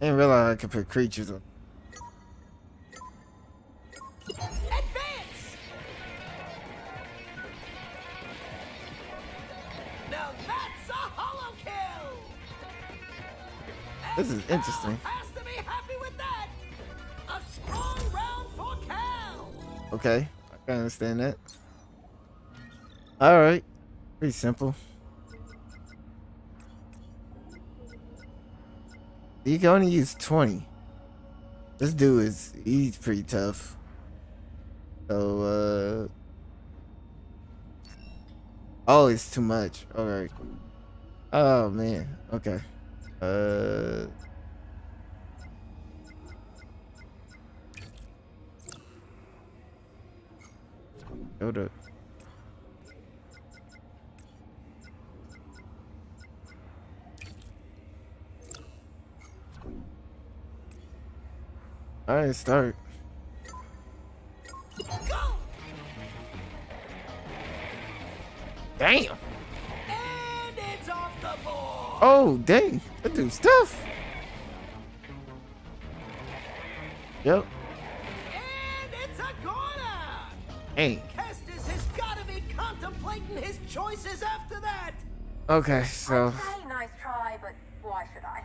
[SPEAKER 1] I didn't realize I could put creatures on.
[SPEAKER 14] Advance! Now that's a hollow kill!
[SPEAKER 1] This is interesting.
[SPEAKER 14] Has to be happy with that! A strong round for Cal!
[SPEAKER 1] Okay, I can understand that. All right, pretty simple. You can only use 20. This dude is, he's pretty tough. So, uh. Oh, it's too much. All right. Oh, man. Okay. Uh. Go to. All right, start. Damn.
[SPEAKER 14] And it's off the board!
[SPEAKER 1] Oh, dang. That dude's tough. Yep.
[SPEAKER 14] And it's a corner!
[SPEAKER 1] Hey.
[SPEAKER 14] Kestis has gotta be contemplating his choices after that!
[SPEAKER 1] Okay, so.
[SPEAKER 20] Hey, nice try, but why should I?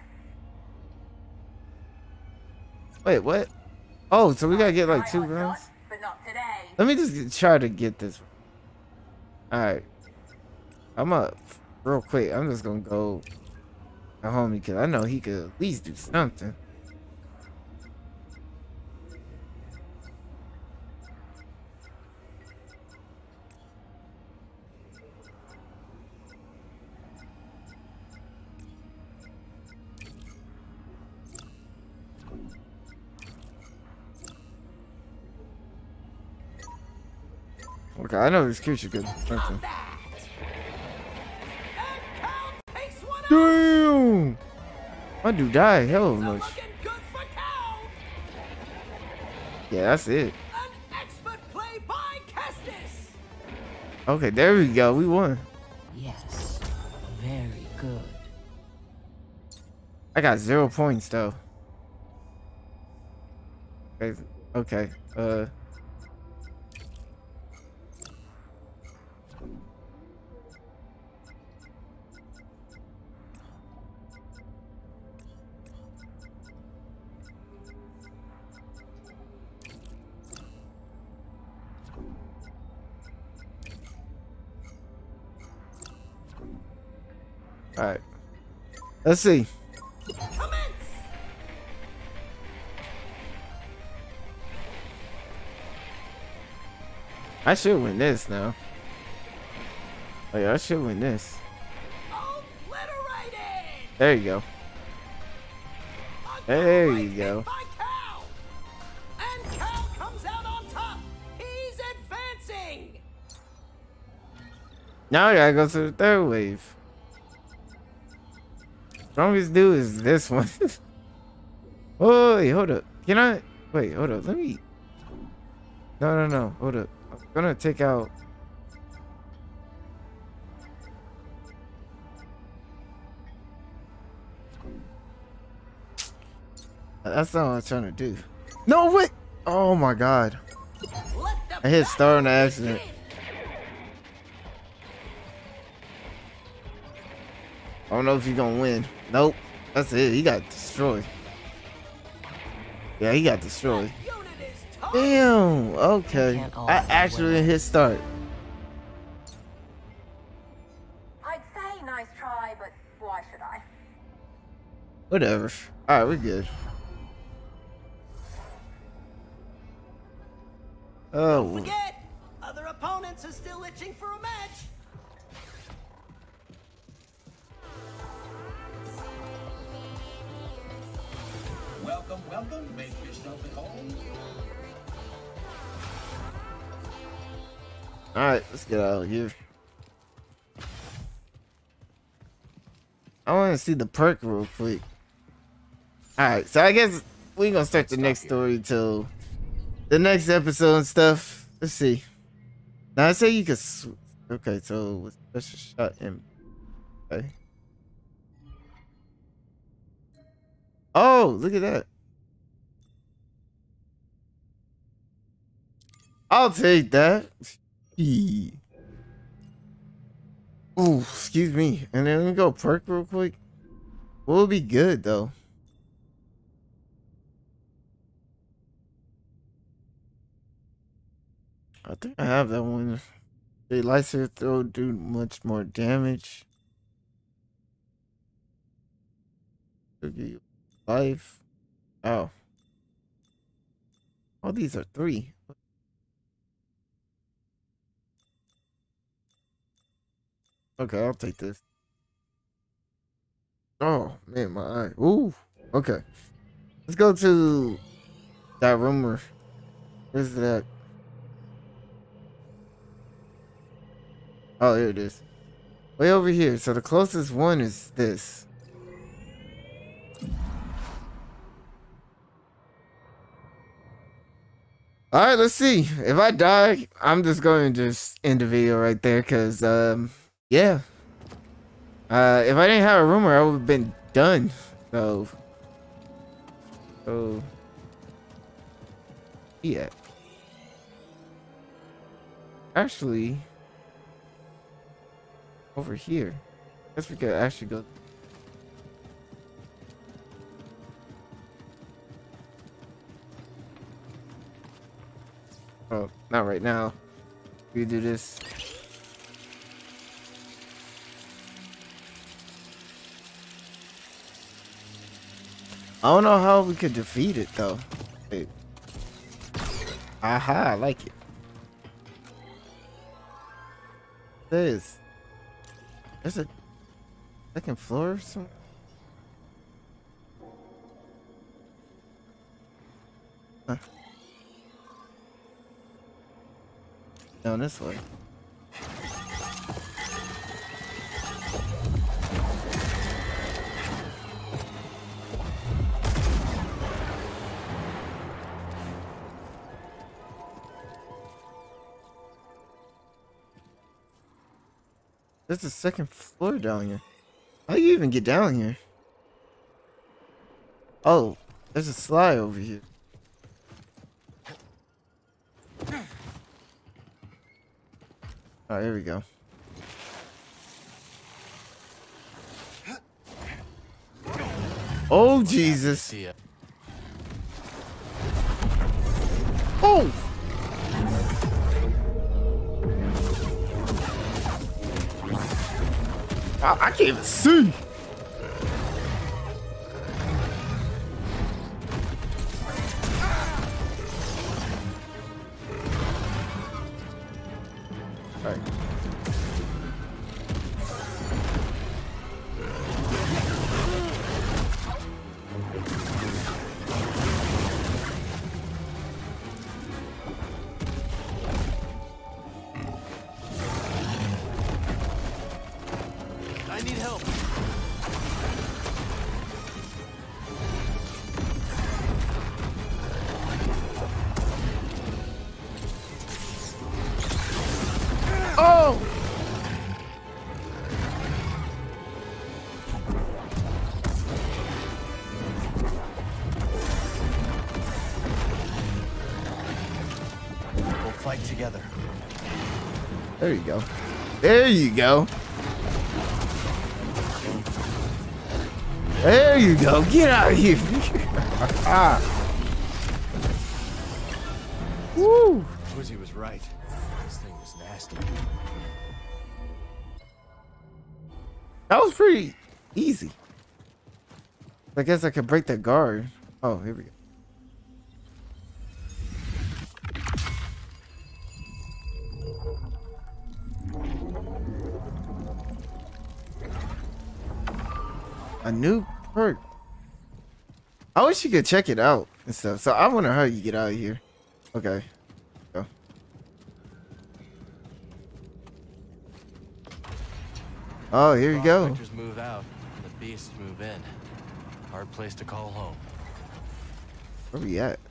[SPEAKER 1] Wait, what? Oh, so we gotta get like two rounds? Let me just try to get this. Alright. I'm up real quick. I'm just gonna go to homie because I know he could at least do something. Okay, I know this creature could do something. Damn! My dude died hell of much. Yeah, that's it.
[SPEAKER 14] Expert play by Kestis!
[SPEAKER 1] Okay, there we go. We won.
[SPEAKER 9] Yes, very good.
[SPEAKER 1] I got zero points though. Okay, okay. Uh. Let's see. I should win this now. Yeah, I should win this. There you go. There you go.
[SPEAKER 14] And Cal comes out on top. He's advancing.
[SPEAKER 1] Now I gotta go to the third wave. Strongest dude is this one. oh, hold up. Can I? Wait, hold up. Let me. No, no, no. Hold up. I'm gonna take out. That's not what I'm trying to do. No, wait. Oh my god. I hit star on accident. Don't know if he's gonna win. Nope. That's it. He got destroyed. Yeah, he got destroyed. Damn. Okay. I actually hit start.
[SPEAKER 20] I'd say nice try, but why should I?
[SPEAKER 1] Whatever. All right, we're good. Oh. Get out of here. I want to see the perk real quick. All right, so I guess we're gonna start the next story till the next episode and stuff. Let's see. Now I say you. Sw- okay, so with special shot in. Okay. Oh, look at that. I'll take that. Eee. Ooh, excuse me. And then let me go perk real quick. Would be good though? I think I have that one. The laser throw do much more damage. Life. Oh. All these are three. Okay, I'll take this. Oh man, my eye. Ooh. Okay. Let's go to that rumor. Where's that? Oh, here it is. Way over here. So the closest one is this. All right, let's see. If I die, I'm just going to just end the video right there because, um, yeah. Uh, if I didn't have a rumor, I would have been done. So, so, yeah. Actually, over here. Guess we could actually go. Oh, not right now. We do this. I don't know how we could defeat it though. Wait. Aha, I like it. This. There's a second floor or something. Huh. Down this way. There's a second floor down here. How do you even get down here? Oh, there's a slide over here. Alright, here we go. Oh, Jesus. Oh! I, I can't even see. There you go. There you go. There you go. Get out of here. ah. Woo.
[SPEAKER 5] Woozy was right. This thing was nasty.
[SPEAKER 1] That was pretty easy. I guess I could break that guard. Oh, here we go. A new perk. I wish you could check it out and stuff. So I wonder how you get out of here. Okay. Go. Oh, here you go.
[SPEAKER 5] Move out, the beasts move in. Hard place to call home.
[SPEAKER 1] Where we at?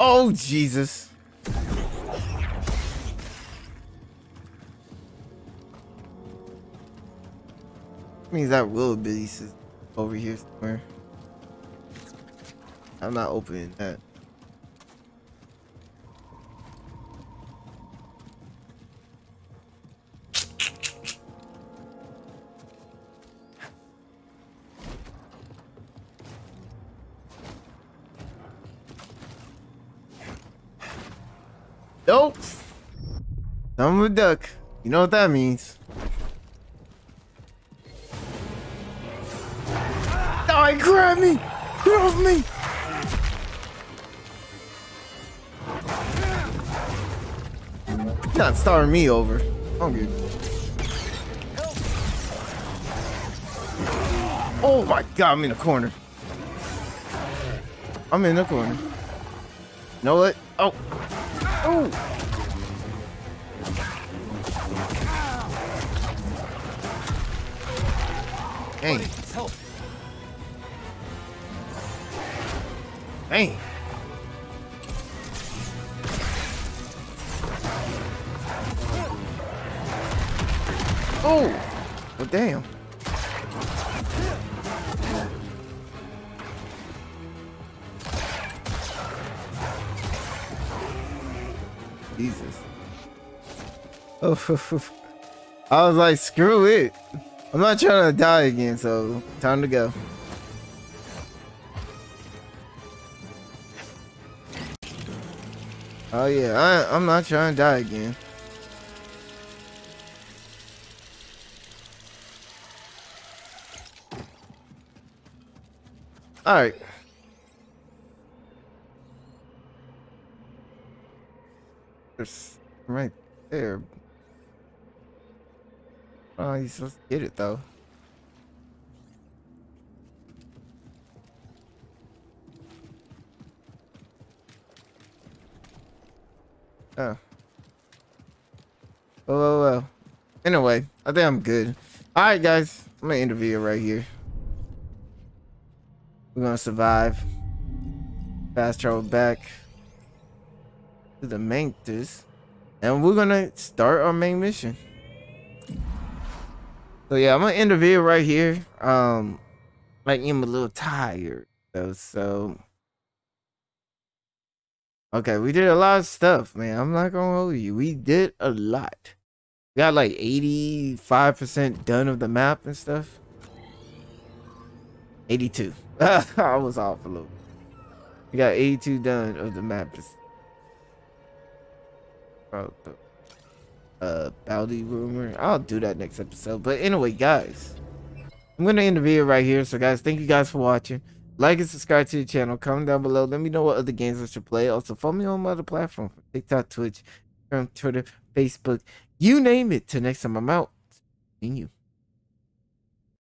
[SPEAKER 1] Oh, Jesus. Means that wildebeest is over here somewhere. I'm not opening that. Nope. I'm a duck. You know what that means. Grabbed me! Get off me! Not starting me over. I'm good. Oh my god, I'm in the corner. I'm in the corner. Know what? Oh. Oh. Dang. Dang. Oh. Well, damn. Jesus. Oh, I was like, screw it. I'm not trying to die again, so time to go. Oh yeah, I, I'm not trying to die again. All right. There's right there. Oh, he's supposed to get it though. Oh. Well, well, well. Anyway, I think I'm good. All right, guys. I'm gonna end the video right here. We're gonna survive. Fast travel back to the Mantis, and we're gonna start our main mission. So yeah, I'm gonna end the video right here. Um, like I'm a little tired though, so okay, we did a lot of stuff, man. I'm not gonna hold you. We did a lot. We got like 85% done of the map and stuff. 82. I was off a little. We got 82 done of the map. About the uh Baldi rumor. I'll do that next episode. But anyway, guys. I'm gonna end the video right here. So guys, thank you guys for watching. Like and subscribe to the channel. Comment down below. Let me know what other games I should play. Also follow me on my other platforms. TikTok, Twitch, Twitter, Facebook. You name it. Till next time I'm out. Seeing you.